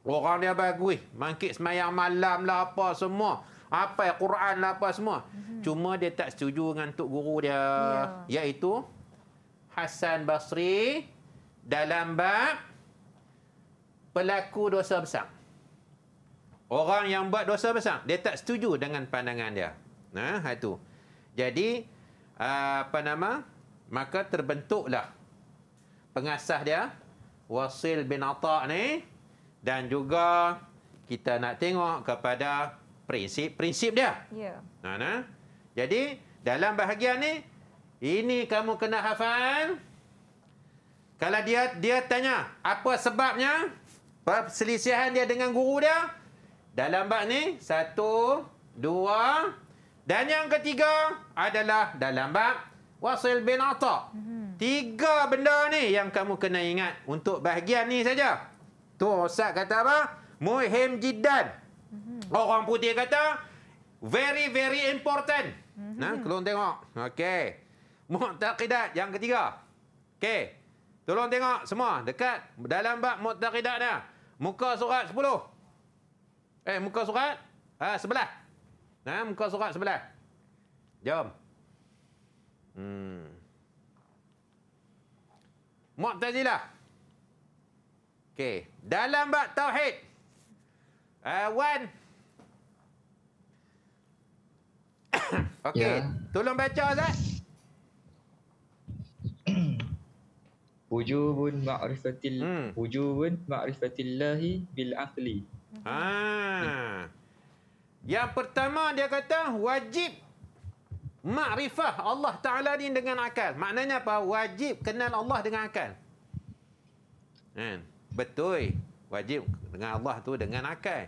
Orang dia bagus. Mangkit semayang malam lah apa semua. Apa Quran lah apa semua.
Mhm.
Cuma dia tak setuju dengan tok guru dia.
Ya.
Iaitu Hasan Basri dalam bab pelaku dosa besar. Orang yang buat dosa besar, dia tak setuju dengan pandangan dia. Nah, ha, itu. Jadi, ah, apa nama? Maka terbentuklah pengasah dia, Wasil bin Atta' ni, dan juga kita nak tengok kepada prinsip-prinsip dia.
Ya.
Nah, nah. Jadi, dalam bahagian ni, ini kamu kena hafal. Kalau dia dia tanya, apa sebabnya? Perselisihan dia dengan guru dia? Dalam bab ni, satu, dua. Dan yang ketiga adalah dalam bab Wasil bin Atta. Tiga benda ni yang kamu kena ingat untuk bahagian ni saja. Tu Ustaz kata apa? Muhim jiddan. Orang putih kata, very, very important. Nah, tolong tengok. Okey. Mu'taqidat yang ketiga. Okey. Tolong tengok semua dekat dalam bab mu'taqidat dia. Muka surat 10. Eh, muka surat ah sebelah. Nah, muka surat sebelah. Jom. Hmm. Mu'tazilah. Okey, dalam bab tauhid. Uh, one. Okey,
Ya.
tolong baca Ustaz. [CLEARS THROAT]
Wujubun ma'rifatil
Hmm.
wujubun ma'rifatillahi bil aqli.
Ha. Yang pertama dia kata wajib makrifah Allah Taala ni dengan akal. Maknanya apa? Wajib kenal Allah dengan akal. Kan? Betul. Wajib dengan Allah tu dengan akal.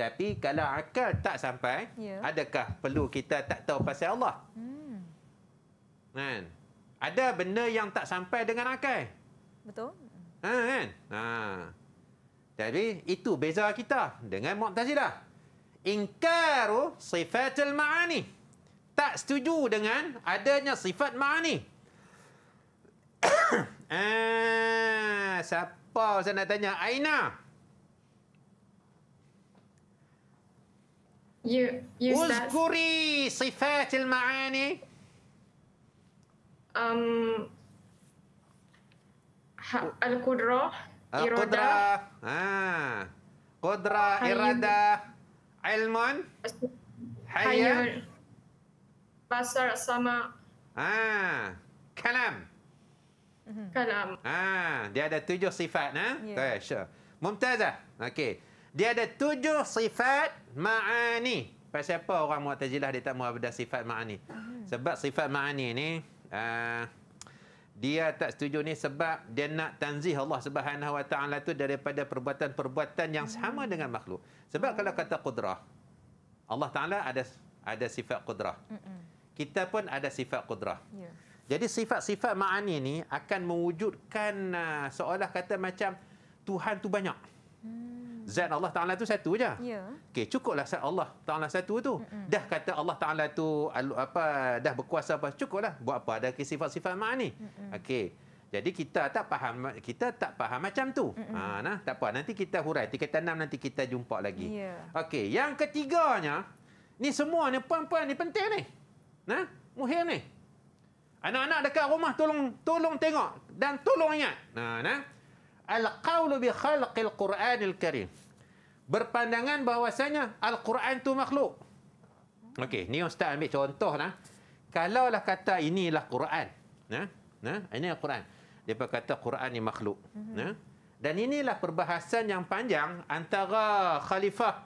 Tapi kalau akal tak sampai,
Ya.
adakah perlu kita tak tahu pasal Allah?
Hmm.
Kan? Ada benda yang tak sampai dengan akal.
Betul?
Ha kan? Ha. Jadi itu beza kita dengan Mu'tazilah. Ingkaru sifatul ma'ani. Tak setuju dengan adanya sifat ma'ani. ah, [COUGHS] siapa saya nak tanya? Aina.
Ya Ustaz.
Uzkuri sifatul ma'ani.
Um, ha- Al-Qudrah, Iradah,
Al-Qudrah. Ah. Qudrah,
Hayy.
iradah, ilmun, hayya.
Hayal, Basar sama
Ah. Kalam.
Kalam.
Ah, dia ada tujuh sifat, nah.
Ya.
Yeah. sure. Mumtazah. Okey. Dia ada tujuh sifat ma'ani. Pasal apa orang Mu'tazilah dia tak mau ada sifat ma'ani? Sebab sifat ma'ani ni uh, dia tak setuju ni sebab dia nak tanzih Allah Subhanahu Wa Taala tu daripada perbuatan-perbuatan yang sama dengan makhluk. Sebab kalau kata qudrah Allah Taala ada ada sifat qudrah. Kita pun ada sifat qudrah.
Ya.
Jadi sifat-sifat ma'ani ni akan mewujudkan uh, seolah kata macam Tuhan tu banyak. Zat Allah Ta'ala tu satu je.
Ya.
Okey, cukuplah zat Allah Ta'ala satu tu.
Mm-mm.
Dah kata Allah Ta'ala tu apa dah berkuasa apa cukuplah. Buat apa ada ke sifat-sifat ma'ani.
Mm-mm.
Okey. Jadi kita tak faham kita tak faham macam tu.
Mm-mm.
Ha nah, tak apa nanti kita hurai tingkat enam nanti kita jumpa lagi.
Ya.
Okey, yang ketiganya ni semua ni puan-puan ni penting ni. Nah, muhim ni. Anak-anak dekat rumah tolong tolong tengok dan tolong ingat. Nah, nah. Al-qawlu bi khalqil Qur'anil Karim. Berpandangan bahawasanya Al-Quran tu makhluk. Okey, ni ustaz ambil contoh nah. Kalaulah kata inilah Quran, nah, nah, ini Al-Quran. Dia kata Quran ni makhluk,
Mhm.
nah. Dan inilah perbahasan yang panjang antara khalifah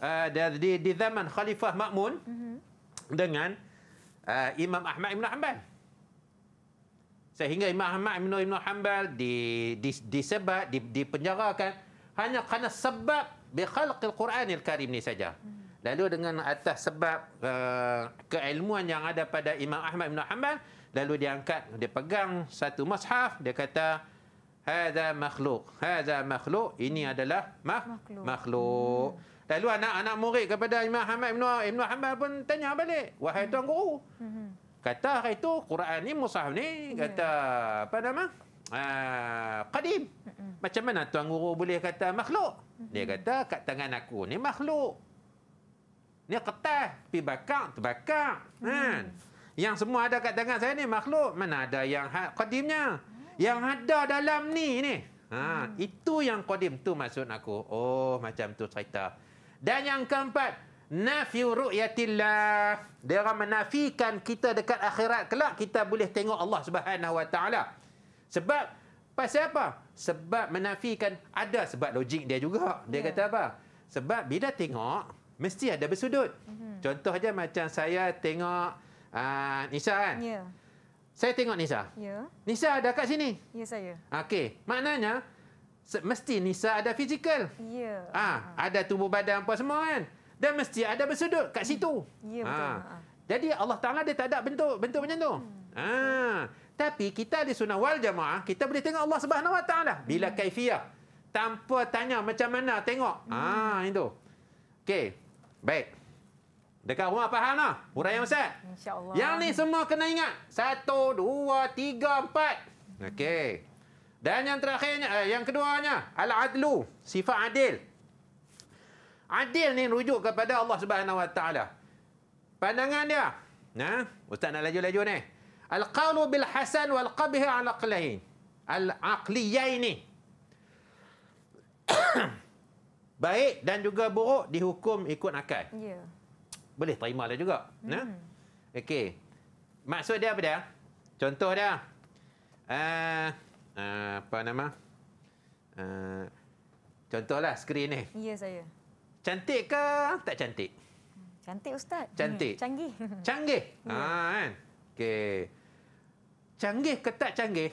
uh, di, di zaman khalifah Makmun
Mhm.
dengan uh, Imam Ahmad Ibn Hanbal. Sehingga Imam Ahmad Ibn, Ibn Hanbal di, di, disebat, di, dipenjarakan hanya kerana sebab bikhalqil Quranil Karim ni saja. Lalu dengan atas sebab uh, keilmuan yang ada pada Imam Ahmad Ibn Hanbal, lalu dia angkat, dia pegang satu mushaf, dia kata, Hada makhluk. Hada makhluk. Ini adalah mah
Makhluk.
makhluk. Lalu anak-anak murid kepada Imam Ahmad Ibn, Ibn Hanbal pun tanya balik. Wahai tuan guru. Kata hari itu Quran ni, mushaf ni. Kata apa nama? Uh, qadim. Macam mana tuan guru boleh kata makhluk? Dia kata kat tangan aku ni makhluk. Ni kertas. Pergi bakar, terbakar. Kan? Yang semua ada kat tangan saya ni makhluk. Mana ada yang ha- qadimnya? Yang ada dalam ni ni. Ha, itu yang qadim tu maksud aku. Oh, macam tu cerita. Dan yang keempat, nafi ru'yatillah. Dia orang menafikan kita dekat akhirat kelak kita boleh tengok Allah Subhanahu Wa Taala. Sebab pasal apa? Sebab menafikan ada sebab logik dia juga. Dia
Ya.
kata apa? Sebab bila tengok mesti ada bersudut. Contoh aja macam saya tengok uh, Nisa kan.
Ya.
Saya tengok Nisa.
Ya.
Nisa ada kat sini.
Ya saya.
Okey, maknanya mesti Nisa ada fizikal.
Ya.
Ah, ada tubuh badan apa semua kan. Dan mesti ada bersudut kat situ.
Ya, betul.
Ah.
Ha.
Jadi Allah Taala dia tak ada bentuk bentuk macam tu. Ah, tapi kita di sunnah wal jamaah kita boleh tengok Allah Subhanahu Wa Taala bila kaifiyah tanpa tanya macam mana tengok. Ah, itu. Okey. Baik. Dekat rumah faham dah? Huraian Ustaz.
InsyaAllah.
Yang ni semua kena ingat. Satu, dua, tiga, empat. Okey. Dan yang terakhirnya, eh, yang keduanya, al-adlu, sifat adil. Adil ni rujuk kepada Allah Subhanahu Wa Taala. Pandangan dia. Nah, ustaz nak laju-laju ni. Al-qawlu bil hasan wal qabih al aqlain. Al aqliyaini. [COUGHS] Baik dan juga buruk dihukum ikut akal.
Ya.
Boleh terima dia juga. Nah. Okey. Maksud dia apa dia? Contoh dia. Uh, uh, apa nama? Uh, contohlah skrin ni.
Ya saya.
Cantik ke tak cantik?
Cantik Ustaz.
Cantik.
Hmm, canggih. [LAUGHS]
Canggih.
Ya.
Ha kan. Okey. Canggih ke tak canggih?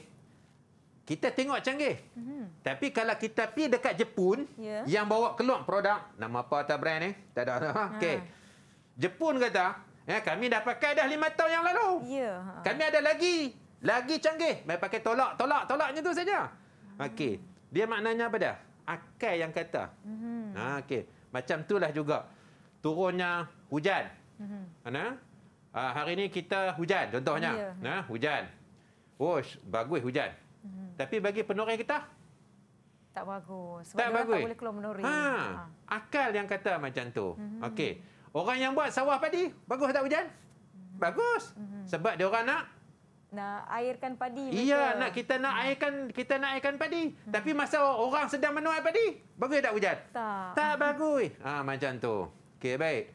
Kita tengok canggih.
Hmm.
Tapi kalau kita pergi dekat Jepun
Ya.
yang bawa keluar produk, nama apa atas brand ni? Tak ada. nama. Okey. Jepun kata, eh, kami dah pakai dah lima tahun yang lalu.
Ya. ha.
Kami ada lagi. Lagi canggih. Mereka pakai tolak, tolak, tolaknya tu saja. Okey. Dia maknanya apa dah? Akal yang kata.
Mhm.
Ha, okey. Macam itulah juga. Turunnya hujan.
Mhm.
Mana? Uh, hari ni kita hujan contohnya.
Ya.
Nah, hujan. Oh, bagus hujan.
Mhm.
Tapi bagi penoreh kita
Tak bagus. Sebab
tak bagus.
tak boleh keluar menuri.
Ha, akal yang kata macam tu.
Mhm.
Okey. Orang yang buat sawah padi, bagus tak hujan?
Mhm.
Bagus. Sebab dia orang nak
Nak airkan padi
Iya, nak kita nak airkan kita nak airkan padi. Tapi masa orang sedang menuai padi, bagus tak hujan?
Tak.
Tak bagus. Ah macam tu. Okey, baik.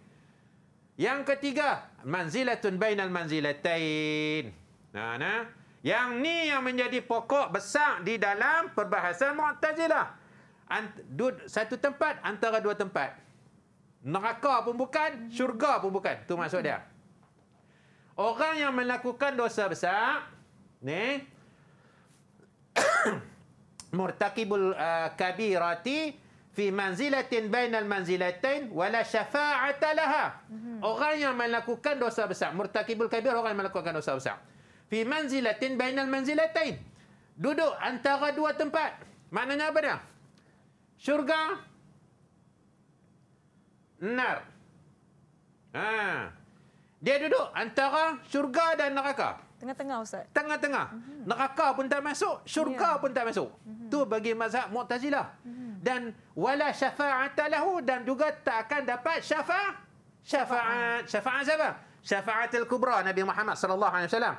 Yang ketiga, manzilatun bainal manzilatain. Nah, nah. Yang ni yang menjadi pokok besar di dalam perbahasan Mu'tazilah. Ant, satu tempat antara dua tempat. Neraka pun bukan, syurga pun bukan. Tu maksud dia. Orang yang melakukan dosa besar, ni [COUGHS] murtakibul uh, kabirati fi manzilatin bainal manzilatain wala syafa'ata laha. Orang yang melakukan dosa besar, murtakibul kabir orang yang melakukan dosa besar. Fi manzilatin bainal manzilatain. Duduk antara dua tempat. Maknanya apa dia? Syurga nar. Ha. Dia duduk antara syurga dan neraka.
Tengah-tengah Ustaz.
Tengah-tengah. Neraka pun tak masuk, syurga
Ya.
pun tak masuk. Tu bagi mazhab Mu'tazilah. Dan wala syafa'ata lahu dan juga tak akan dapat syafa' syafaat. Syafaat siapa? Syafa'atul kubra Nabi Muhammad sallallahu alaihi wasallam.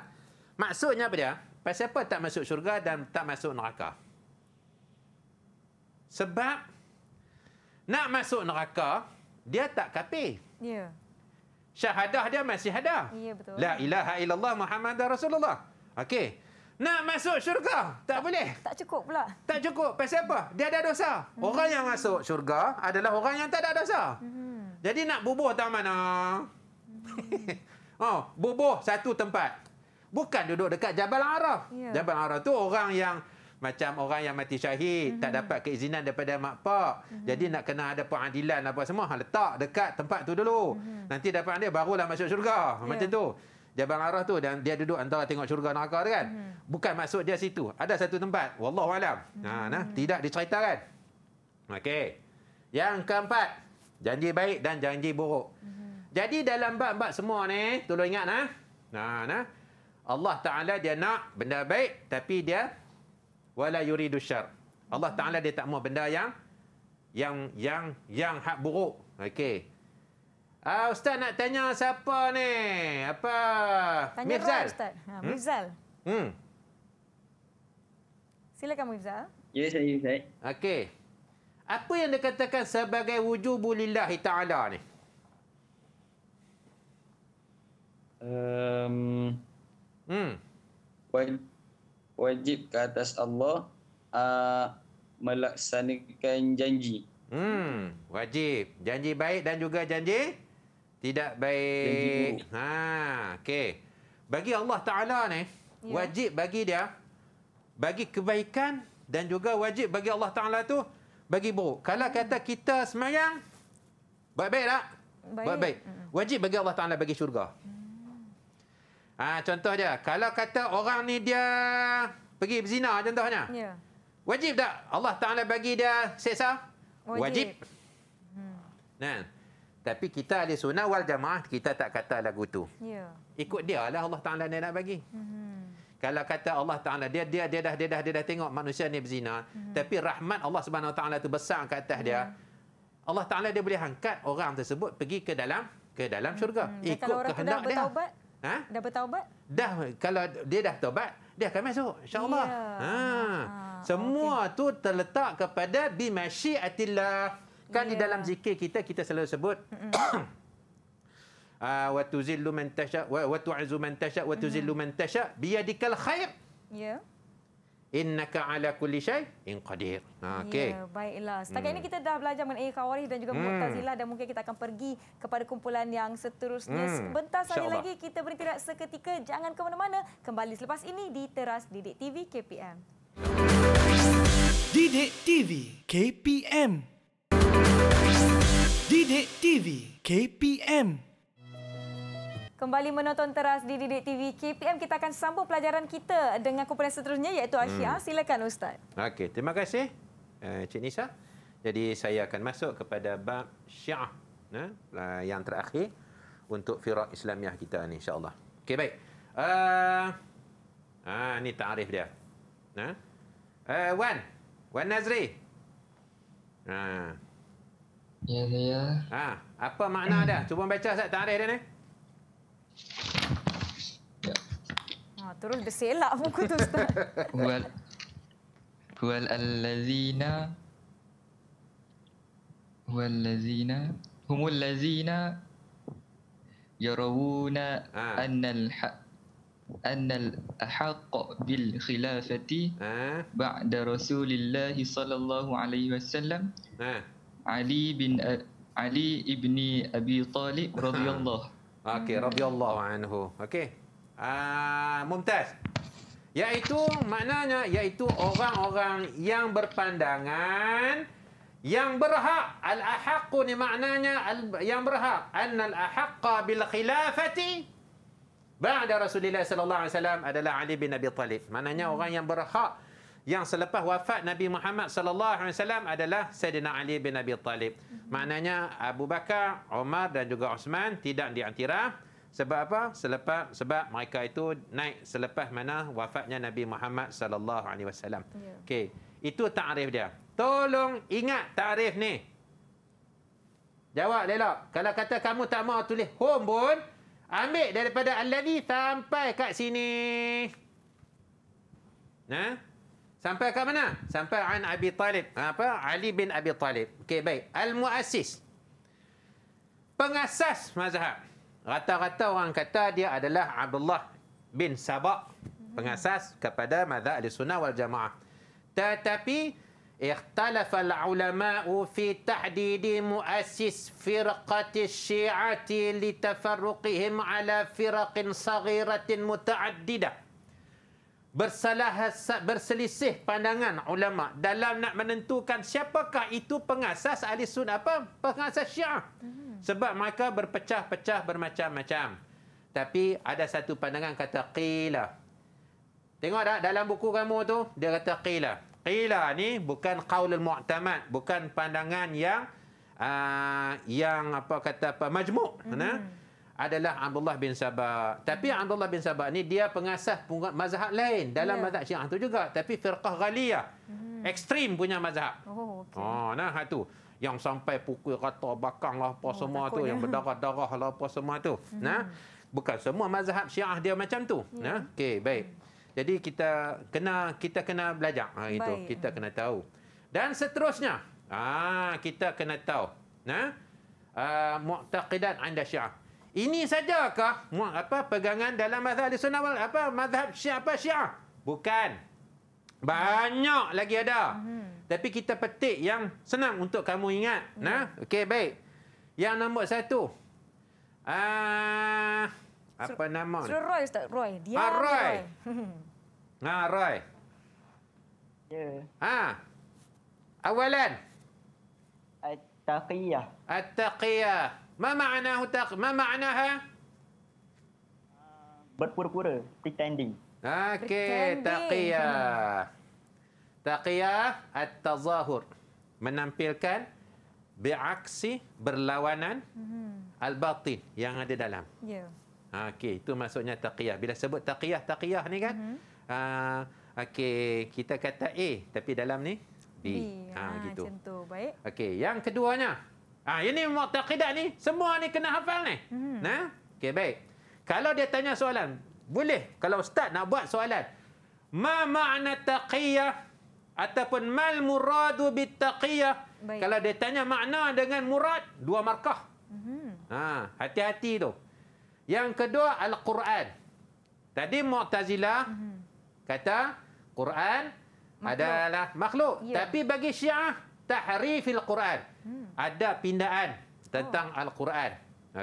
Maksudnya apa dia? Pasal apa tak masuk syurga dan tak masuk neraka? Sebab nak masuk neraka, dia tak kafir.
Ya.
Syahadah dia masih ada.
Ya betul.
La ilaha illallah Muhammad Rasulullah. Okey. Nak masuk syurga, tak, boleh.
Tak cukup pula.
Tak cukup. Pasal apa? Dia ada dosa. Orang yang masuk syurga adalah orang yang tak ada dosa.
Mhm.
Jadi nak bubuh tak mana? [LAUGHS] oh, bubuh satu tempat. Bukan duduk dekat Jabal Araf.
Ya.
Jabal Araf tu orang yang macam orang yang mati syahid, tak dapat keizinan daripada mak pak. Jadi nak kena ada pengadilan apa semua, ha, letak dekat tempat tu dulu. Nanti dapat dia barulah masuk syurga.
Ya.
Macam tu. Jabal Araf tu dan dia duduk antara tengok syurga neraka tu kan. Bukan maksud dia situ. Ada satu tempat. Wallahu alam. Ha nah, tidak diceritakan. Okey. Yang keempat. Janji baik dan janji buruk. Jadi dalam bab-bab semua ni, tolong ingat nah. Nah, nah. Allah Taala dia nak benda baik tapi dia wala yuridu syar. Allah Taala dia tak mau benda yang yang yang yang hak buruk. Okey. Ah ustaz nak tanya siapa ni? Apa?
Tanya
Mirzal.
Roy, Ustaz. Ha, Mirzal.
Hmm.
Silakan Mirzal.
Ya, saya Ustaz.
Okey. Apa yang dikatakan sebagai wujubu lillahi ta'ala ni?
Um,
hmm.
Wajib ke atas Allah uh, melaksanakan janji.
Hmm, wajib. Janji baik dan juga janji tidak baik.
Janji
ha, okey. Bagi Allah Taala ni,
Ya.
wajib bagi dia bagi kebaikan dan juga wajib bagi Allah Taala tu bagi buruk. Kalau kata kita semayang baik-baik tak?
Baik.
Baik-baik. Wajib bagi Allah Taala bagi syurga. Ha, contoh dia, kalau kata orang ni dia pergi berzina contohnya.
Ya.
Wajib tak Allah Taala bagi dia seksa?
Wajib.
Wajib. Nah. Tapi kita ahli sunnah wal jamaah kita tak kata lagu tu.
Ya.
Ikut dia lah Allah Taala dia nak bagi.
Hmm.
Kalau kata Allah Taala dia dia dia dah dia dah dia dah tengok manusia ni berzina,
Hmm.
tapi rahmat Allah Subhanahu Taala tu besar ke atas dia. Allah Taala dia boleh angkat orang tersebut pergi ke dalam ke dalam syurga.
Hmm.
Ikut
kalau orang tu dah
kehendak dia. Ha?
dah bertaubat,
Dah kalau dia dah taubat, dia akan masuk insya-Allah.
Ya.
Ha. Semua tu terletak kepada bi masyiatillah. Kan di
Ya.
dalam zikir kita kita selalu sebut [COUGHS] Ah, wa tuzillu man tasha wa tu'izzu man tasha wa tuzillu man tasha biyadikal khair
ya.
Innaka ala kulli syai'in qadir. Ha, okey.
Ya, baiklah. Setakat
Hmm.
ini kita dah belajar mengenai Khawarij dan juga
Hmm.
Mu'tazilah dan mungkin kita akan pergi kepada kumpulan yang seterusnya.
Hmm.
Sebentar saja lagi kita bertindak seketika. Jangan ke mana-mana. Kembali selepas ini di Teras Didik TV KPM.
Didik TV KPM Didik TV KPM
Kembali menonton teras di Didik TV KPM. Kita akan sambung pelajaran kita dengan kumpulan seterusnya iaitu Asyia.
Hmm.
Silakan Ustaz.
Okey, terima kasih uh, Cik Nisa. Jadi saya akan masuk kepada bab Syiah nah, uh, yang terakhir untuk firak Islamiah kita ni insya-Allah. Okey baik. Uh, ah ni takrif dia. Nah. Uh, Wan. Wan Nazri. Ha.
Ya saya.
Ha, apa makna dia? Cuba baca Ustaz takrif dia ni.
آه، ترول بس لا ممكن [LAUGHS] هو
هو الذين هو الذين هم الذين يرون آه. أن الحق أن الأحق بالخلافة آه. بعد رسول الله صلى الله عليه وسلم. علي بن علي بن أبي طالب رضي [LAUGHS] الله
Okey, radhiyallahu anhu. Okey. Ah, mumtaz. Iaitu maknanya iaitu orang-orang yang berpandangan yang berhak al-ahaqqu ni maknanya al, yang berhak annal ahaqqa bil khilafati ba'da Rasulullah sallallahu alaihi wasallam adalah Ali bin Abi Talib. Maknanya orang yang berhak yang selepas wafat Nabi Muhammad sallallahu alaihi wasallam adalah Sayyidina Ali bin Abi Talib. Maknanya Abu Bakar, Umar dan juga Osman tidak diantiraf sebab apa? Selepas sebab mereka itu naik selepas mana wafatnya Nabi Muhammad sallallahu alaihi wasallam.
Ya.
Okey, itu takrif dia. Tolong ingat takrif ni. Jawab Lela. Kalau kata kamu tak mau tulis home pun, ambil daripada allazi sampai kat sini. Nah. Sampai kat mana? Sampai an Abi Talib. Apa? Ali bin Abi Talib. Okey, baik. Al-Muassis. Pengasas mazhab. Rata-rata orang kata dia adalah Abdullah bin Sabah. Pengasas kepada mazhab Ahlussunnah wal Jamaah. Tetapi اختلف العلماء في تحديد مؤسس فرقة الشيعة لتفرقهم على فرق صغيرة متعددة bersalah berselisih pandangan ulama dalam nak menentukan siapakah itu pengasas ahli sunnah. Apa? Pengasas syiah. Sebab mereka berpecah-pecah bermacam-macam. Tapi ada satu pandangan kata qila. Tengok tak dalam buku kamu tu dia kata qila. Qila ni bukan qaulul mu'tamad bukan pandangan yang uh, yang apa kata apa majmuk mm-hmm. nah adalah Abdullah bin Sabah. Tapi mm-hmm. Abdullah bin Sabah ni dia pengasas mazhab lain dalam yeah. mazhab Syiah tu juga tapi firqah ghaliyah. Mm-hmm. Ekstrim punya mazhab. Oh, okay. oh nah tu yang sampai pukul rata bakang lah apa oh, semua tu yang berdarah-darah lah apa semua tu. Mm-hmm. Nah bukan semua mazhab Syiah dia macam tu. Yeah. Nah okey baik. Jadi kita kena kita kena belajar ha itu Baik. kita kena tahu. Dan seterusnya ah kita kena tahu nah uh, mu'taqidat anda Syiah. Ini sajakah apa pegangan dalam mazhab Sunnah wal apa mazhab Syiah apa Syiah? Bukan. Banyak lagi ada. Hmm. Tapi kita petik yang senang untuk kamu ingat. Hmm. Nah, okey baik. Yang nombor satu. Ah, uh, apa Sur- nama?
Suruh Roy Ustaz Roy. Dia
ah, Roy. Ha [LAUGHS] Roy.
Ya. Yeah.
Ha. Awalan.
At-taqiyah.
At-taqiyah. Ma ma'nahu taq ma ma'naha?
Berpura-pura, pretending.
Okey, taqiyah. Taqiyah at-tazahur. Menampilkan biaksi berlawanan mm-hmm. al-batin yang ada dalam. Ya. Yeah. Okey, itu maksudnya taqiyah. Bila sebut taqiyah, taqiyah ni kan? Mm-hmm. Uh, okey, kita kata A tapi dalam ni B. B. Ha, ha gitu. Macam tu, baik. Okey, yang keduanya. Ah, ha, ini mu'taqidah ni, semua ni kena hafal ni. Hmm. Nah, okey baik. Kalau dia tanya soalan, boleh kalau ustaz nak buat soalan. Ma ma'na taqiyah ataupun mal muradu bit taqiyah? Kalau dia tanya makna dengan murad, dua markah. Hmm. Ha, hati-hati tu. Yang kedua Al-Quran. Tadi Mu'tazilah mm-hmm. kata Quran makhluk. adalah makhluk. Ya. Tapi bagi Syiah tahrifil Quran. Hmm. Ada pindaan tentang oh. Al-Quran.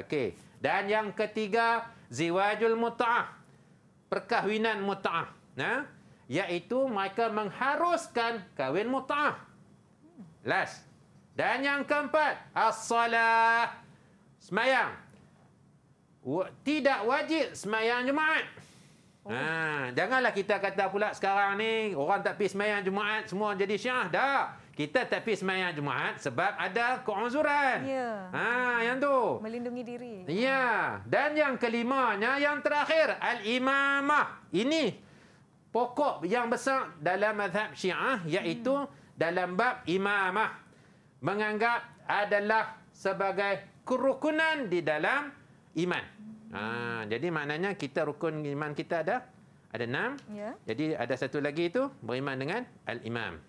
Okey. Dan yang ketiga ziwajul mut'ah. Perkahwinan mut'ah. Nah, iaitu mereka mengharuskan kahwin mut'ah. Hmm. Last. Dan yang keempat as-salah. Semayang tidak wajib semayang Jumaat. Oh. Ha, janganlah kita kata pula sekarang ni orang tak pergi semayang Jumaat semua jadi syiah. Dah. Kita tak pergi semayang Jumaat sebab ada keuzuran. Ya. Ha, yang tu.
Melindungi diri.
Ya. Dan yang kelimanya, yang terakhir. Al-imamah. Ini pokok yang besar dalam mazhab syiah iaitu hmm. dalam bab imamah. Menganggap adalah sebagai kerukunan di dalam iman. Ha, jadi maknanya kita rukun iman kita ada ada enam. Ya. Jadi ada satu lagi itu beriman dengan al-imam.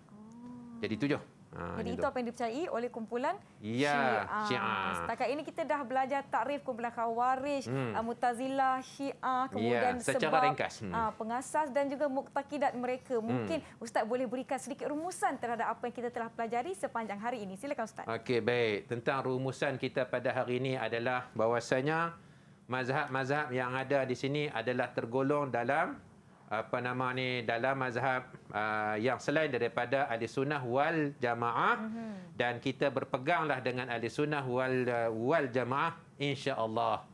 Jadi tujuh.
Ha, Jadi itu apa yang dipercayai oleh kumpulan
ya, Syiah. Syiah.
Setakat ini kita dah belajar takrif kumpulan Khawarij, hmm. Uh, Mu'tazilah, Syiah, kemudian
ya, secara sebab ringkas.
Hmm. Uh, pengasas dan juga muktakidat mereka. Hmm. Mungkin hmm. Ustaz boleh berikan sedikit rumusan terhadap apa yang kita telah pelajari sepanjang hari ini. Silakan Ustaz.
Okey, baik. Tentang rumusan kita pada hari ini adalah bahawasanya mazhab-mazhab yang ada di sini adalah tergolong dalam apa nama ni dalam mazhab uh, yang selain daripada ahli sunnah wal jamaah mm-hmm. dan kita berpeganglah dengan ahli sunnah wal uh, wal jamaah insya-Allah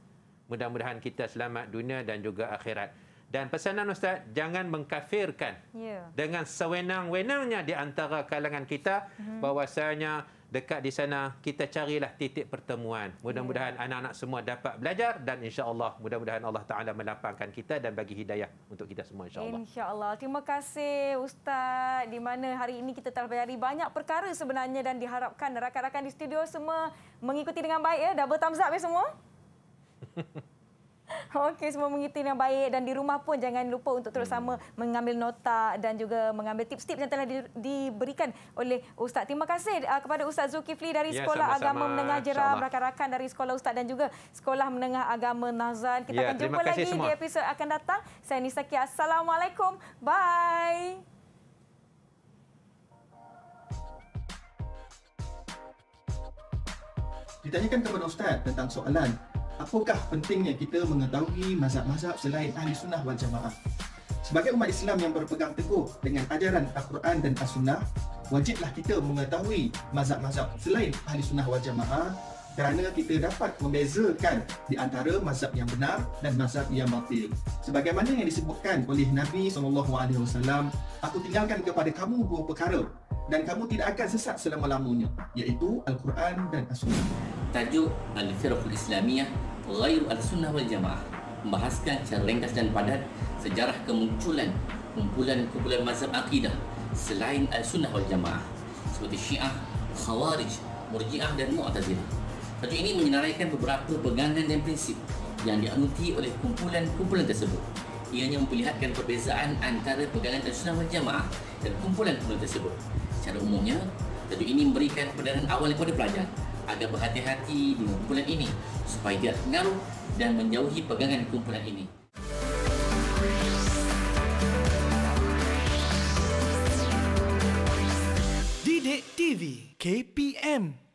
mudah-mudahan kita selamat dunia dan juga akhirat dan pesanan ustaz jangan mengkafirkan yeah. dengan sewenang-wenangnya di antara kalangan kita mm-hmm. bahwasanya dekat di sana kita carilah titik pertemuan. Mudah-mudahan yeah. anak-anak semua dapat belajar dan insya-Allah mudah-mudahan Allah Taala melapangkan kita dan bagi hidayah untuk kita semua insya-Allah.
Insya-Allah. Terima kasih ustaz di mana hari ini kita telah belajar banyak perkara sebenarnya dan diharapkan rakan-rakan di studio semua mengikuti dengan baik ya. Double thumbs up ya semua. [LAUGHS] Okey, semua mengikuti yang baik dan di rumah pun jangan lupa untuk terus sama hmm. mengambil nota dan juga mengambil tips-tips yang telah di, diberikan oleh Ustaz. Terima kasih uh, kepada Ustaz Zulkifli dari ya, Sekolah sama-sama. Agama Menengah Jeram, rakan-rakan dari Sekolah Ustaz dan juga Sekolah Menengah Agama Nazan. Kita ya, akan jumpa lagi semua. di episod akan datang. Saya Nisa Kia. Assalamualaikum. Bye.
Ditanyakan kepada Ustaz tentang soalan apakah pentingnya kita mengetahui mazhab-mazhab selain ahli sunnah wal jamaah sebagai umat Islam yang berpegang teguh dengan ajaran Al-Quran dan As-Sunnah wajiblah kita mengetahui mazhab-mazhab selain ahli sunnah wal jamaah kerana kita dapat membezakan di antara mazhab yang benar dan mazhab yang batil. Sebagaimana yang disebutkan oleh Nabi SAW, aku tinggalkan kepada kamu dua perkara dan kamu tidak akan sesat selama-lamanya iaitu Al-Quran dan As-Sunnah.
Tajuk Al-Firqul Islamiyah Ghairu Al-Sunnah wal Jamaah membahaskan secara ringkas dan padat sejarah kemunculan kumpulan-kumpulan mazhab akidah selain Al-Sunnah wal Jamaah seperti Syiah, Khawarij, Murji'ah dan Mu'tazilah. Tajuk ini menyinaraikan beberapa pegangan dan prinsip yang dianuti oleh kumpulan-kumpulan tersebut. Ianya memperlihatkan perbezaan antara pegangan Al-Sunnah wal Jamaah dan kumpulan-kumpulan tersebut. Secara umumnya, tajuk ini memberikan penerangan awal kepada pelajar agar berhati-hati dengan kumpulan ini supaya tidak terpengaruh dan menjauhi pegangan kumpulan ini.
Didik TV KPM